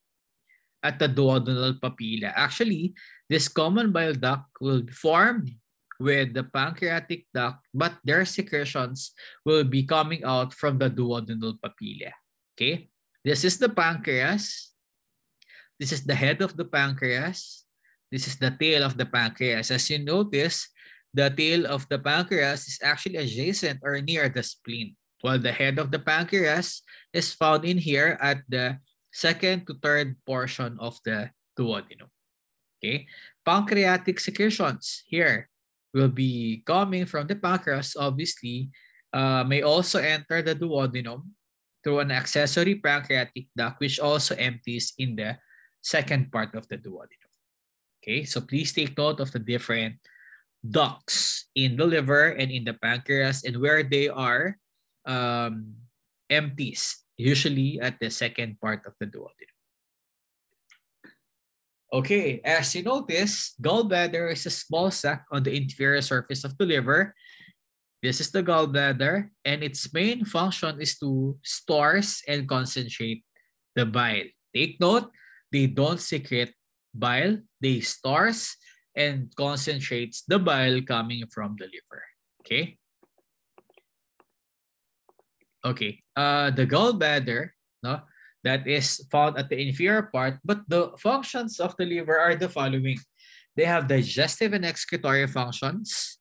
Speaker 1: at the duodenal papilla. Actually, this common bile duct will form with the pancreatic duct, but their secretions will be coming out from the duodenal papilla. Okay, this is the pancreas. This is the head of the pancreas. This is the tail of the pancreas. As you notice, the tail of the pancreas is actually adjacent or near the spleen, while the head of the pancreas is found in here at the second to third portion of the duodenum. Okay, pancreatic secretions here will be coming from the pancreas, obviously, uh, may also enter the duodenum through an accessory pancreatic duct, which also empties in the second part of the duodenum. Okay, so please take note of the different ducts in the liver and in the pancreas and where they are um, empties, usually at the second part of the duodenum. Okay, as you notice, gallbladder is a small sac on the inferior surface of the liver. This is the gallbladder, and its main function is to stores and concentrate the bile. Take note, they don't secrete bile, they stores and concentrates the bile coming from the liver. Okay? Okay, uh, the gallbladder, no, that is found at the inferior part, but the functions of the liver are the following. They have digestive and excretory functions.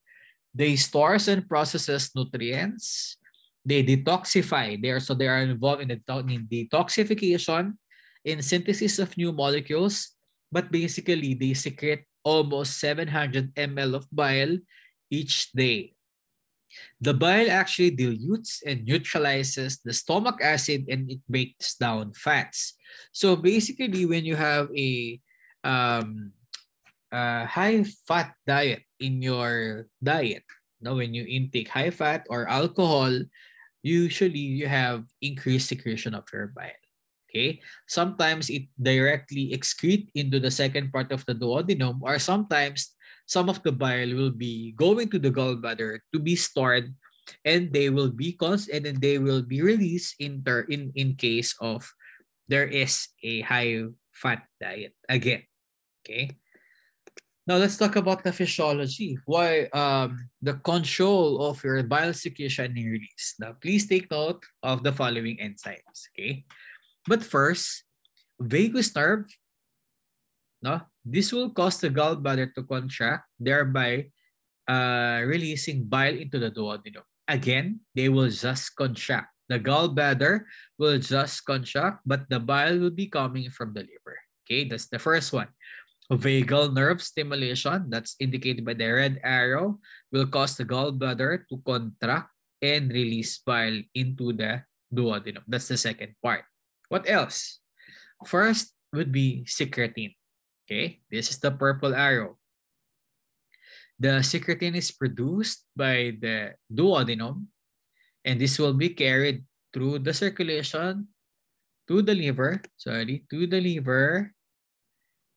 Speaker 1: They stores and processes nutrients. They detoxify. They are, so they are involved in, the, detoxification, in synthesis of new molecules, but basically they secrete almost 700 ml of bile each day. The bile actually dilutes and neutralizes the stomach acid and it breaks down fats. So basically, when you have a, um, a high fat diet in your diet, now when you intake high fat or alcohol, usually you have increased secretion of your bile. Okay, sometimes it directly excrete into the second part of the duodenum, or sometimes some of the bile will be going to the gallbladder to be stored and they will be cons and then they will be released in ter- in in case of there is a high fat diet again okay? Now let's talk about the physiology. Why um the control of your bile secretion and release now please take note of the following enzymes okay but first vagus nerve no this will cause the gallbladder to contract, thereby uh, releasing bile into the duodenum. Again, they will just contract. The gallbladder will just contract, but the bile will be coming from the liver. Okay, that's the first one. Vagal nerve stimulation, that's indicated by the red arrow, will cause the gallbladder to contract and release bile into the duodenum. That's the second part. What else? First would be secretin. Okay, this is the purple arrow. The secretin is produced by the duodenum, and this will be carried through the circulation to the liver, sorry, to the liver,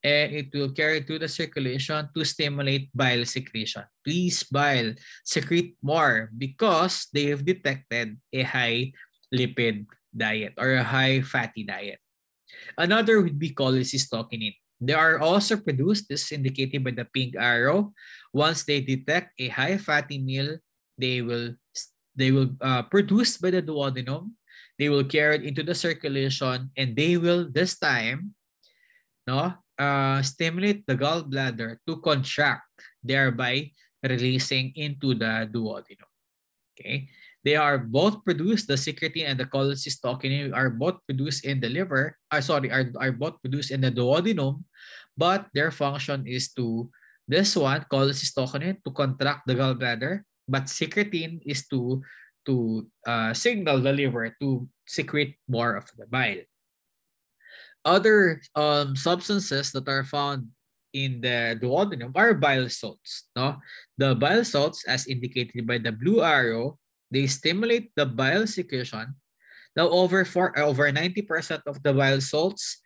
Speaker 1: and it will carry through the circulation to stimulate bile secretion. Please bile secrete more because they have detected a high lipid diet or a high fatty diet. Another would be cholecystokinin. They are also produced, this is indicated by the pink arrow. Once they detect a high fatty meal, they will they will uh, produce by the duodenum. They will carry it into the circulation and they will this time no, uh, stimulate the gallbladder to contract, thereby releasing into the duodenum. Okay. They are both produced, the secretin and the cholecystokinin are both produced in the liver, are sorry, are, are both produced in the duodenum, but their function is to, this one, cholecystokinin, to contract the gallbladder, but secretin is to, to uh, signal the liver to secrete more of the bile. Other um, substances that are found in the duodenum are bile salts. No? The bile salts, as indicated by the blue arrow, they stimulate the bile secretion. Now, over for over 90% of the bile salts,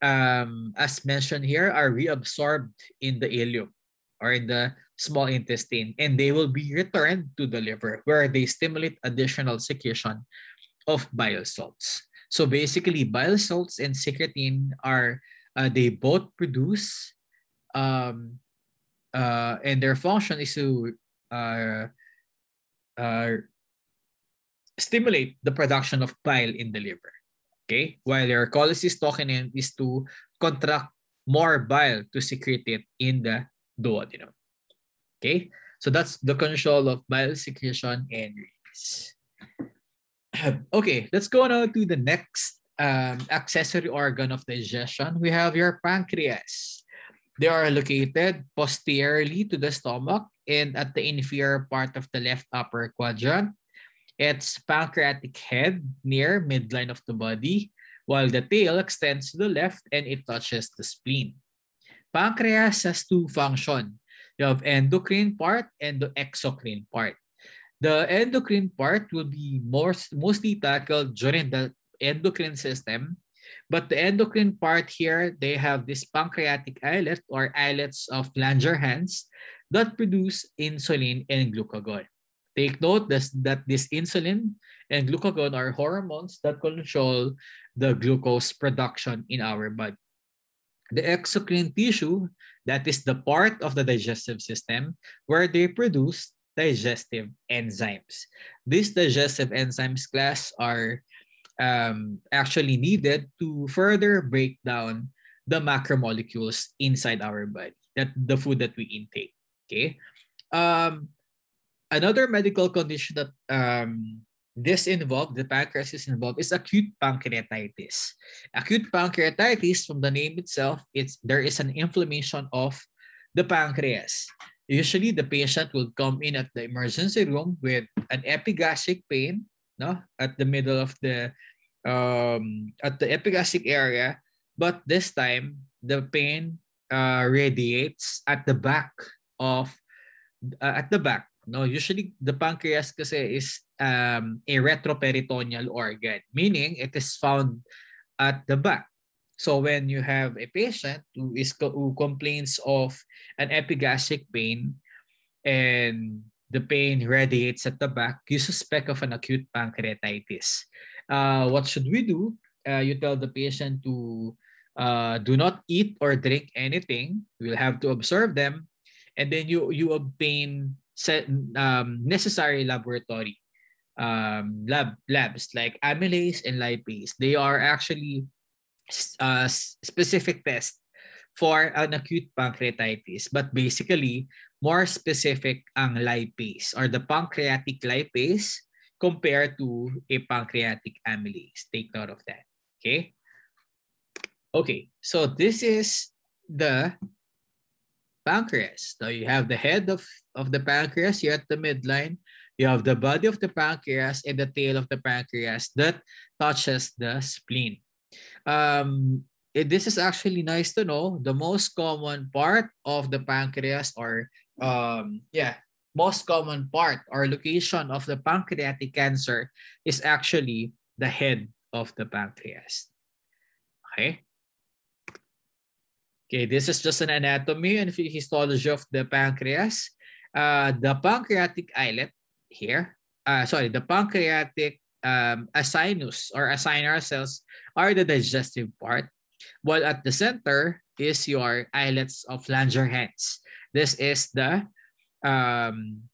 Speaker 1: um, as mentioned here, are reabsorbed in the ileum or in the small intestine, and they will be returned to the liver where they stimulate additional secretion of bile salts. So basically, bile salts and secretin are uh, they both produce um, uh, and their function is to uh, uh, stimulate the production of bile in the liver. Okay, while your their cholecystokinin is to contract more bile to secrete it in the duodenum. Okay, so that's the control of bile secretion and release. [clears throat] okay, let's go now to the next um, accessory organ of digestion. We have your pancreas. They are located posteriorly to the stomach and at the inferior part of the left upper quadrant. Its pancreatic head near midline of the body, while the tail extends to the left and it touches the spleen. Pancreas has two functions. You have endocrine part and the exocrine part. The endocrine part will be most, mostly tackled during the endocrine system, but the endocrine part here, they have this pancreatic islet or islets of Langerhans that produce insulin and glucagon. Take note that, this insulin and glucagon are hormones that control the glucose production in our body. The exocrine tissue, that is the part of the digestive system where they produce digestive enzymes. These digestive enzymes class are um, actually needed to further break down the macromolecules inside our body, that the food that we intake. Okay. Um, another medical condition that um, this involved, the pancreas is involved, is acute pancreatitis. Acute pancreatitis, from the name itself, it's there is an inflammation of the pancreas. Usually, the patient will come in at the emergency room with an epigastric pain, no, at the middle of the um, at the epigastric area, but this time the pain uh, radiates at the back of uh, at the back No, usually the pancreas kasi is um, a retroperitoneal organ, meaning it is found at the back. So when you have a patient who is who complains of an epigastric pain and the pain radiates at the back, you suspect of an acute pancreatitis. Uh, what should we do? Uh, you tell the patient to uh, do not eat or drink anything. We'll have to observe them, and then you you obtain set, um, necessary laboratory um, lab labs like amylase and lipase. They are actually uh, specific tests for an acute pancreatitis. But basically, more specific ang lipase or the pancreatic lipase compared to a pancreatic amylase. Take note of that. Okay? Okay, so this is the pancreas. So you have the head of, of the pancreas here at the midline. You have the body of the pancreas and the tail of the pancreas that touches the spleen. Um, it, this is actually nice to know. The most common part of the pancreas or um, yeah, most common part or location of the pancreatic cancer is actually the head of the pancreas. Okay. Okay, this is just an anatomy and histology of the pancreas. Uh, the pancreatic islet here, uh, sorry, the pancreatic um, acinus or acinar cells are the digestive part, while at the center is your islets of Langerhans. This is the um,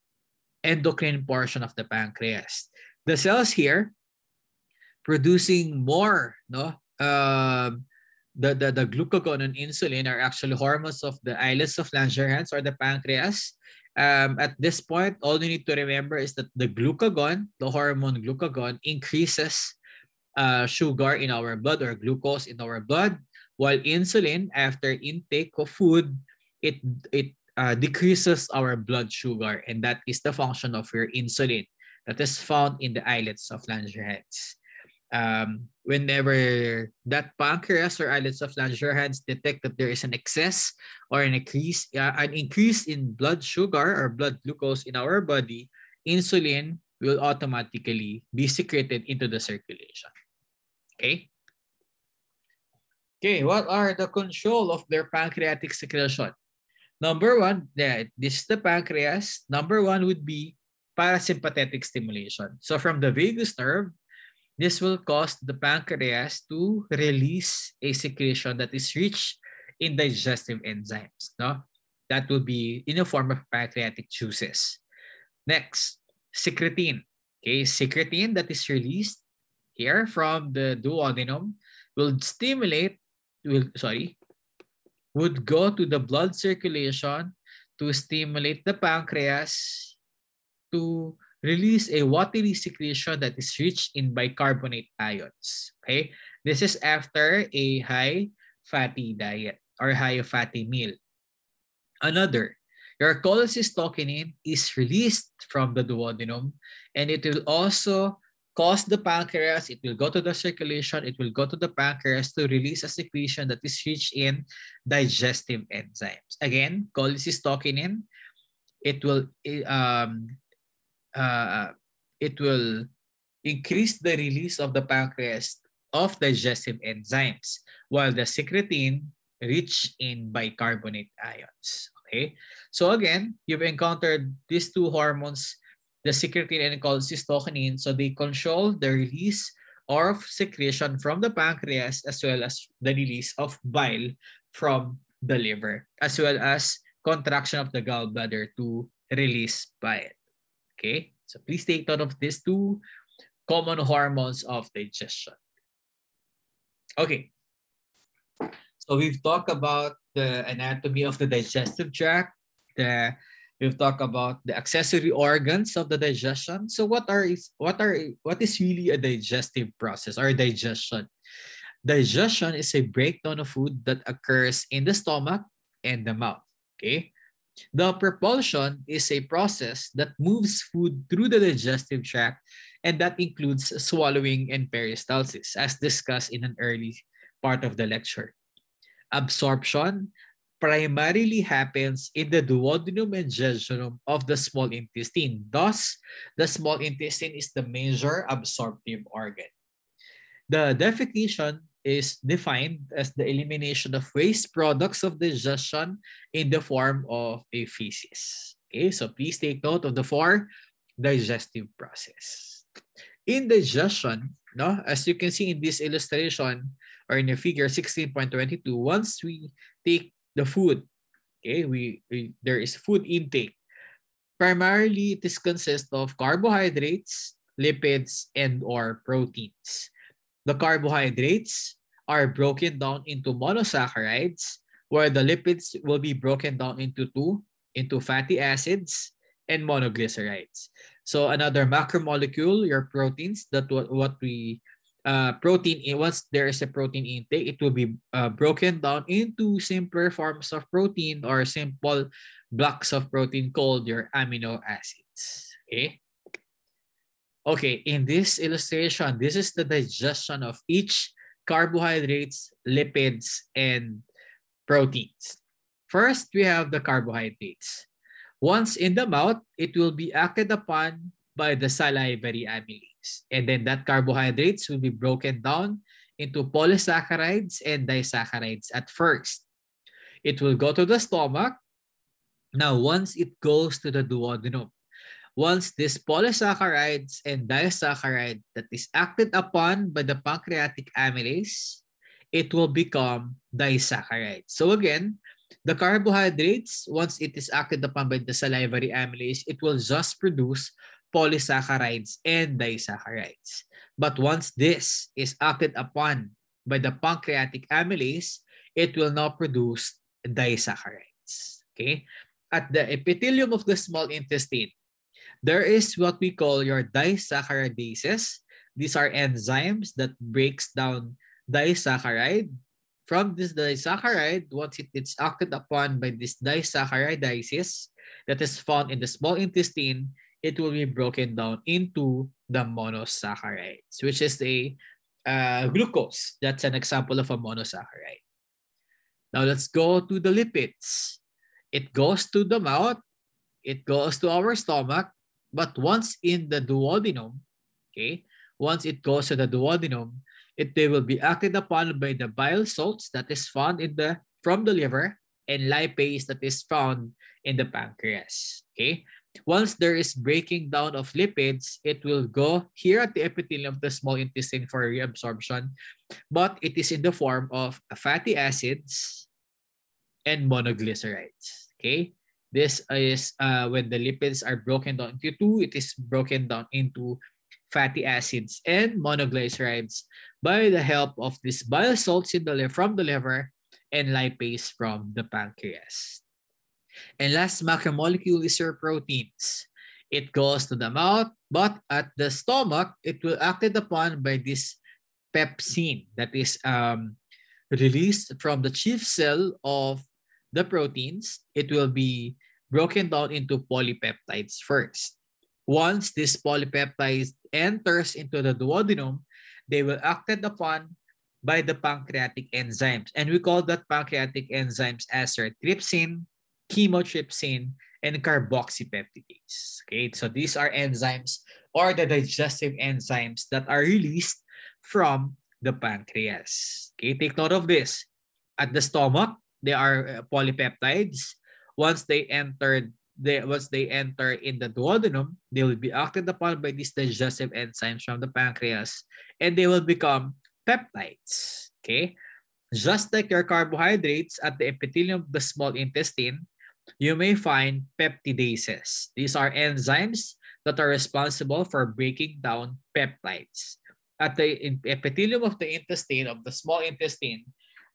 Speaker 1: endocrine portion of the pancreas. The cells here producing more no, uh, the, the, the glucagon and insulin are actually hormones of the islets of Langerhans or the pancreas. Um, at this point, all you need to remember is that the glucagon, the hormone glucagon, increases uh, sugar in our blood or glucose in our blood, while insulin, after intake of food, it, it uh, decreases our blood sugar, and that is the function of your insulin that is found in the islets of Langerhans um, whenever that pancreas or islets of Langerhans detect that there is an excess or an increase, uh, an increase in blood sugar or blood glucose in our body, insulin will automatically be secreted into the circulation. Okay? Okay, what are the control of their pancreatic secretion? Number one, yeah, this is the pancreas. Number one would be parasympathetic stimulation. So from the vagus nerve, This will cause the pancreas to release a secretion that is rich in digestive enzymes. No? That will be in the form of pancreatic juices. Next, secretin. Okay, secretin that is released here from the duodenum will stimulate, will sorry, would go to the blood circulation to stimulate the pancreas to release a watery secretion that is rich in bicarbonate ions. Okay, this is after a high fatty diet or high fatty meal. Another, your cholecystokinin is released from the duodenum and it will also cause the pancreas, it will go to the circulation, it will go to the pancreas to release a secretion that is rich in digestive enzymes. Again, cholecystokinin, it will um, uh, it will increase the release of the pancreas of digestive enzymes, while the secretin rich in bicarbonate ions. Okay, so again, you've encountered these two hormones, the secretin and cholecystokinin, so they control the release of secretion from the pancreas as well as the release of bile from the liver, as well as contraction of the gallbladder to release bile. Okay, so please take note of these two common hormones of digestion. Okay, so we've talked about the anatomy of the digestive tract. The we've talked about the accessory organs of the digestion. So what are is what are what is really a digestive process or digestion? Digestion is a breakdown of food that occurs in the stomach and the mouth. Okay. The propulsion is a process that moves food through the digestive tract, and that includes swallowing and peristalsis, as discussed in an early part of the lecture. Absorption primarily happens in the duodenum and jejunum of the small intestine. Thus, the small intestine is the major absorptive organ. The defecation is defined as the elimination of waste products of digestion in the form of a feces. Okay, so please take note of the four digestive process. In digestion, no, as you can see in this illustration or in the figure 16.22, once we take the food, okay, we, we there is food intake. Primarily, this consists of carbohydrates, lipids, and or proteins. The carbohydrates are broken down into monosaccharides, where the lipids will be broken down into two, into fatty acids and monoglycerides. So another macromolecule, your proteins, that what, what we uh, protein once there is a protein intake, it will be uh, broken down into simpler forms of protein or simple blocks of protein called your amino acids. Okay. Okay, in this illustration, this is the digestion of each carbohydrates, lipids, and proteins. First, we have the carbohydrates. Once in the mouth, it will be acted upon by the salivary amylase. And then that carbohydrates will be broken down into polysaccharides and disaccharides at first. It will go to the stomach. Now, once it goes to the duodenum, once this polysaccharides and disaccharide that is acted upon by the pancreatic amylase, it will become disaccharide. So again, the carbohydrates, once it is acted upon by the salivary amylase, it will just produce polysaccharides and disaccharides. But once this is acted upon by the pancreatic amylase, it will now produce disaccharides. Okay? At the epithelium of the small intestine, there is what we call your disaccharidases. These are enzymes that breaks down disaccharide. From this disaccharide, once it, it is acted upon by this disaccharidases that is found in the small intestine, it will be broken down into the monosaccharides, which is a uh, glucose. That's an example of a monosaccharide. Now let's go to the lipids. It goes to the mouth, it goes to our stomach, but once in the duodenum, okay, once it goes to the duodenum, it they will be acted upon by the bile salts that is found in the from the liver and lipase that is found in the pancreas. Okay. Once there is breaking down of lipids, it will go here at the epithelium of the small intestine for reabsorption, but it is in the form of fatty acids and monoglycerides. Okay, this is uh, when the lipids are broken down into two, it is broken down into fatty acids and monoglycerides by the help of these bile salts in the from the liver and lipase from the pancreas. And last macromolecule is your proteins. It goes to the mouth, but at the stomach, it will acted upon by this pepsin that is um, released from the chief cell of the proteins. It will be broken down into polypeptides first. Once this polypeptide enters into the duodenum, they will acted upon by the pancreatic enzymes. And we call that pancreatic enzymes as trypsin, chymotrypsin, and carboxypeptidase. Okay, so these are enzymes or the digestive enzymes that are released from the pancreas. Okay, take note of this. At the stomach, there are uh, polypeptides. Once they entered they once they enter in the duodenum, they will be acted upon by these digestive enzymes from the pancreas and they will become peptides. Okay? Just like your carbohydrates at the epithelium of the small intestine, you may find peptidases. These are enzymes that are responsible for breaking down peptides. At the epithelium of the intestine, of the small intestine,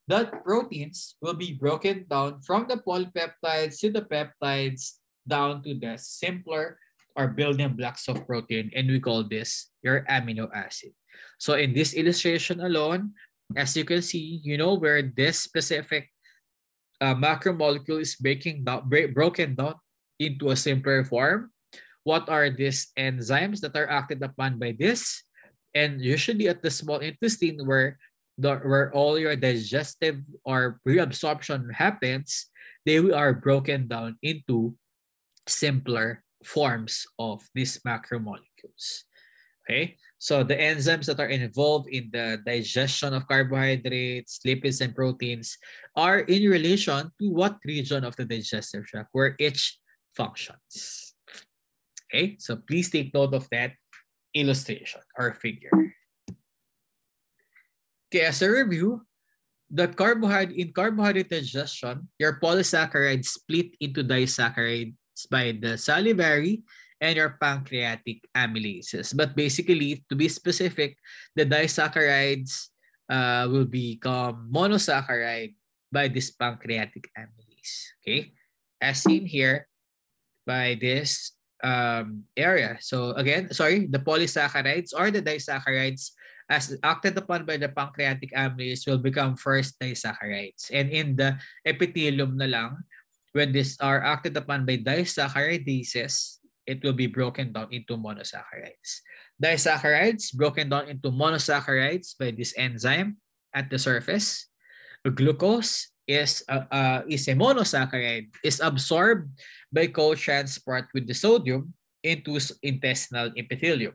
Speaker 1: the proteins will be broken down from the polypeptides to the peptides down to the simpler or building blocks of protein, and we call this your amino acid. So in this illustration alone, as you can see, you know where this specific uh, macromolecule is breaking down, break, broken down into a simpler form. What are these enzymes that are acted upon by this? And usually at the small intestine where where all your digestive or reabsorption happens, they are broken down into simpler forms of these macromolecules. Okay, so the enzymes that are involved in the digestion of carbohydrates, lipids, and proteins are in relation to what region of the digestive tract where each functions. Okay, so please take note of that illustration or figure. Okay, as a review, the carbohydrate in carbohydrate digestion, your polysaccharides split into disaccharides by the salivary and your pancreatic amylases. But basically, to be specific, the disaccharides uh, will become monosaccharide by this pancreatic amylase. Okay, as seen here by this um, area. So again, sorry, the polysaccharides or the disaccharides as acted upon by the pancreatic amylase will become first disaccharides. And in the epithelium na lang, when these are acted upon by disaccharidases, it will be broken down into monosaccharides. Disaccharides broken down into monosaccharides by this enzyme at the surface. Glucose is a, uh, is a monosaccharide, is absorbed by co-transport with the sodium into intestinal epithelium.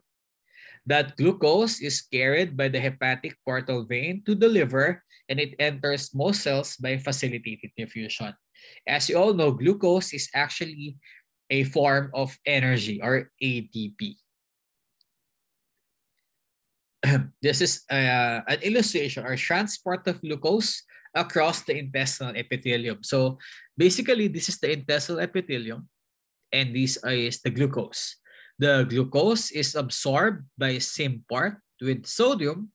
Speaker 1: That glucose is carried by the hepatic portal vein to the liver and it enters most cells by facilitated diffusion. As you all know, glucose is actually a form of energy or ATP. [clears throat] this is uh, an illustration or transport of glucose across the intestinal epithelium. So basically, this is the intestinal epithelium and this is the glucose. The glucose is absorbed by same part with sodium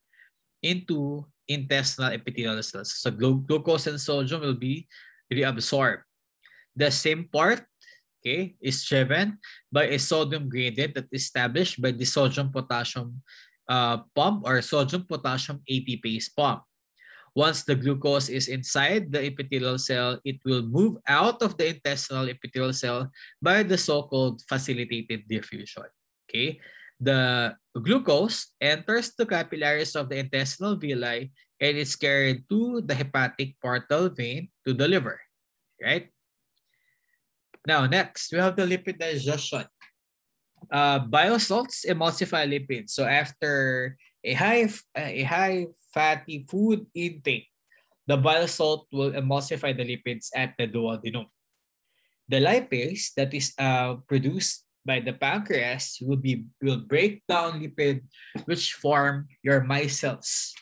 Speaker 1: into intestinal epithelial cells. So glu glucose and sodium will be reabsorbed. The same part okay, is driven by a sodium gradient that is established by the sodium potassium uh, pump or sodium potassium ATPase pump. Once the glucose is inside the epithelial cell, it will move out of the intestinal epithelial cell by the so-called facilitated diffusion. Okay, the glucose enters the capillaries of the intestinal villi and is carried to the hepatic portal vein to the liver, right? Now, next, we have the lipid digestion. Uh, bile salts emulsify lipids. So after a high, a high fatty food intake, the bile salt will emulsify the lipids at the duodenum. The lipase that is uh, produced by the pancreas will be will break down lipid which form your micelles.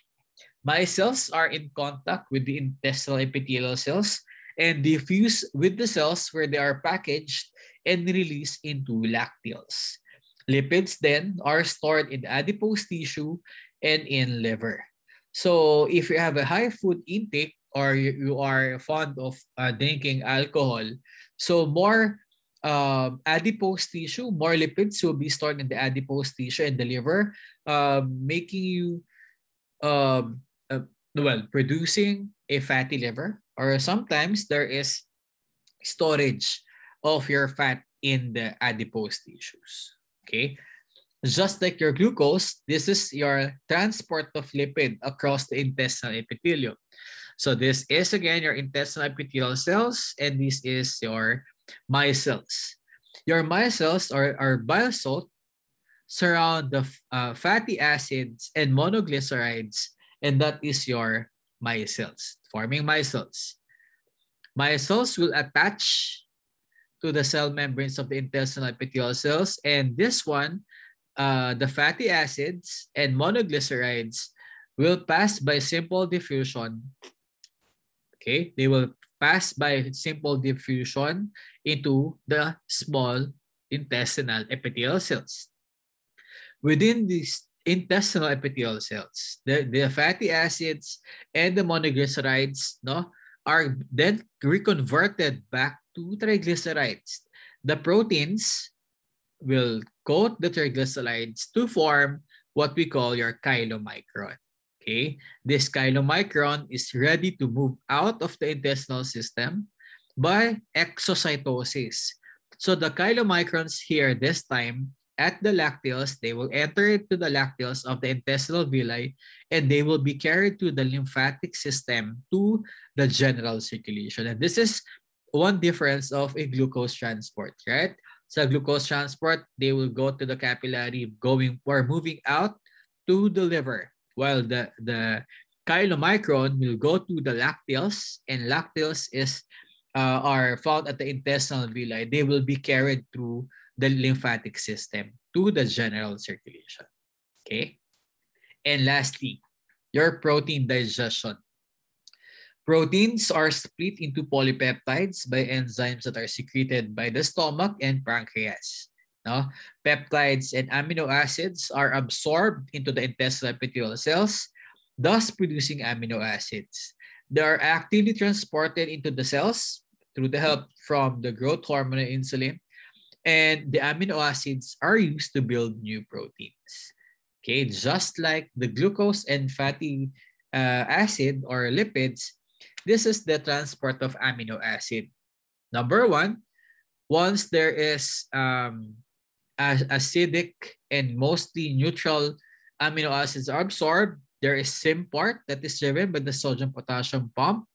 Speaker 1: Micelles are in contact with the intestinal epithelial cells and diffuse with the cells where they are packaged and released into lacteals. Lipids then are stored in adipose tissue and in liver. So if you have a high food intake or you, are fond of uh, drinking alcohol, so more uh, adipose tissue, more lipids will be stored in the adipose tissue and the liver, uh, making you, um, uh, well, producing a fatty liver. Or sometimes there is storage of your fat in the adipose tissues. Okay. Just like your glucose, this is your transport of lipid across the intestinal epithelium. So this is again your intestinal epithelial cells, and this is your micelles. Your micelles or, or bile salt surround the uh, fatty acids and monoglycerides, and that is your micelles, forming micelles. Micelles will attach to the cell membranes of the intestinal epithelial cells. And this one, uh, the fatty acids and monoglycerides will pass by simple diffusion. Okay, they will pass by simple diffusion into the small intestinal epithelial cells. Within these intestinal epithelial cells, the, the fatty acids and the monoglycerides no, are then reconverted back to triglycerides. The proteins will coat the triglycerides to form what we call your chylomicron. Okay, this chylomicron is ready to move out of the intestinal system by exocytosis. So the chylomicrons here this time at the lacteals, they will enter into the lacteals of the intestinal villi and they will be carried to the lymphatic system to the general circulation. And this is one difference of a glucose transport, right? So glucose transport, they will go to the capillary going or moving out to the liver, while the, the chylomicron will go to the lacteals, and lacteals is uh, are found at the intestinal villi. They will be carried through the lymphatic system to the general circulation. Okay? And lastly, your protein digestion. Proteins are split into polypeptides by enzymes that are secreted by the stomach and pancreas. No? Peptides and amino acids are absorbed into the intestinal epithelial cells, thus producing amino acids. They are actively transported into the cells through the help from the growth hormone insulin, and the amino acids are used to build new proteins. Okay, just like the glucose and fatty uh, acid or lipids, this is the transport of amino acid. Number one, once there is um, acidic and mostly neutral amino acids are absorbed, there is symport that is driven by the sodium potassium pump.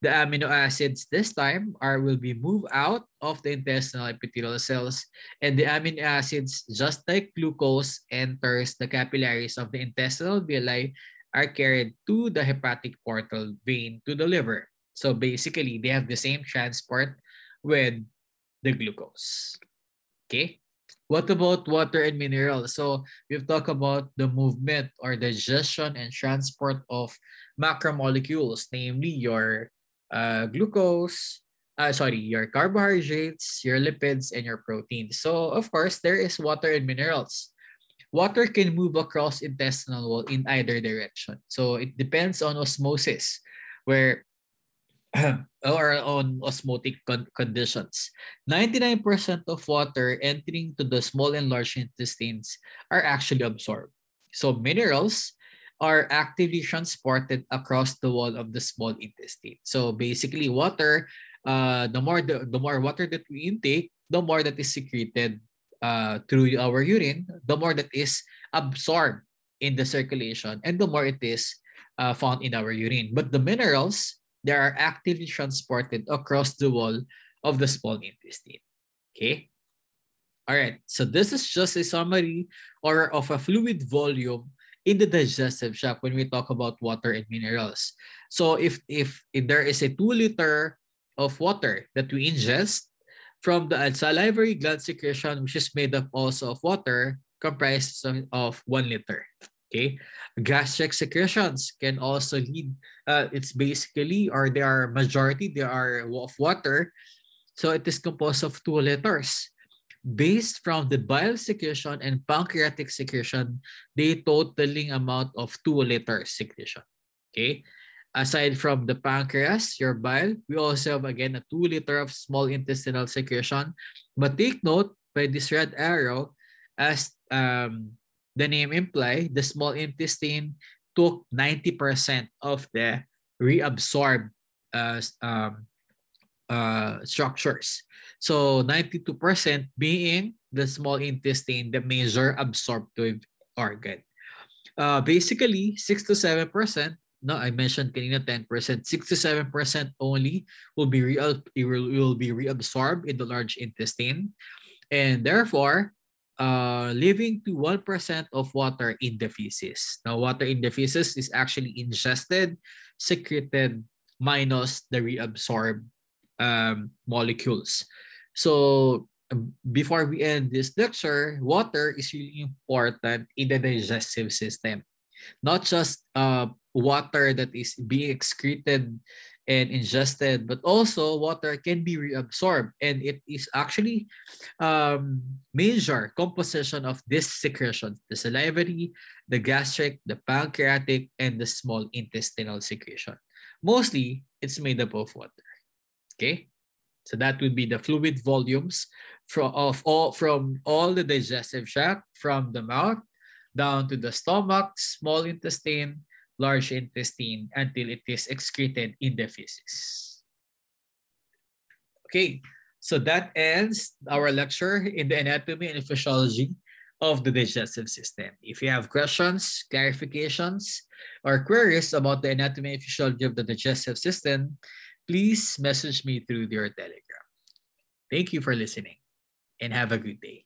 Speaker 1: The amino acids this time are will be moved out of the intestinal epithelial cells and the amino acids just like glucose enters the capillaries of the intestinal villi are carried to the hepatic portal vein to the liver. So basically, they have the same transport with the glucose. Okay. What about water and minerals? So we've talked about the movement or digestion and transport of macromolecules, namely your uh, glucose, uh, sorry, your carbohydrates, your lipids, and your proteins. So of course, there is water and minerals water can move across intestinal wall in either direction. So it depends on osmosis, where [clears throat] or on osmotic con- conditions. 99% of water entering to the small and large intestines are actually absorbed. So minerals are actively transported across the wall of the small intestine. So basically water, uh, the more the, the more water that we intake, the more that is secreted uh, through our urine, the more that is absorbed in the circulation and the more it is uh, found in our urine. But the minerals, they are actively transported across the wall of the small intestine. Okay? All right, so this is just a summary or of a fluid volume in the digestive tract when we talk about water and minerals. So if, if, if there is a two liter of water that we ingest, from the salivary gland secretion, which is made up also of water, comprised of one liter. Okay, gastric secretions can also lead. Uh, it's basically, or they are majority, they are of water. So it is composed of two liters. Based from the bile secretion and pancreatic secretion, they totaling amount of two liters secretion. Okay, aside from the pancreas, your bile, we also have again a two liter of small intestinal secretion. But take note by this red arrow, as um, the name imply, the small intestine took 90% of the reabsorbed uh, um, uh, structures. So 92% being the small intestine, the major absorptive organ. Uh, basically, 6 to 7%, no, I mentioned kanina 10%, 6 to 7% only will be, will be reabsorbed in the large intestine. And therefore, uh, leaving to 1% of water in the feces. Now, water in the feces is actually ingested, secreted, minus the reabsorbed um, molecules. So, um, before we end this lecture, water is really important in the digestive system. Not just uh, water that is being excreted and ingested, but also water can be reabsorbed. And it is actually um, major composition of these secretions, the salivary, the gastric, the pancreatic, and the small intestinal secretion. Mostly, it's made up of water. Okay? So that would be the fluid volumes from, of all, from all the digestive tract, from the mouth down to the stomach, small intestine, large intestine until it is excreted in the feces. Okay, so that ends our lecture in the anatomy and physiology of the digestive system. If you have questions, clarifications, or queries about the anatomy and physiology of the digestive system, please message me through your Telegram. Thank you for listening and have a good day.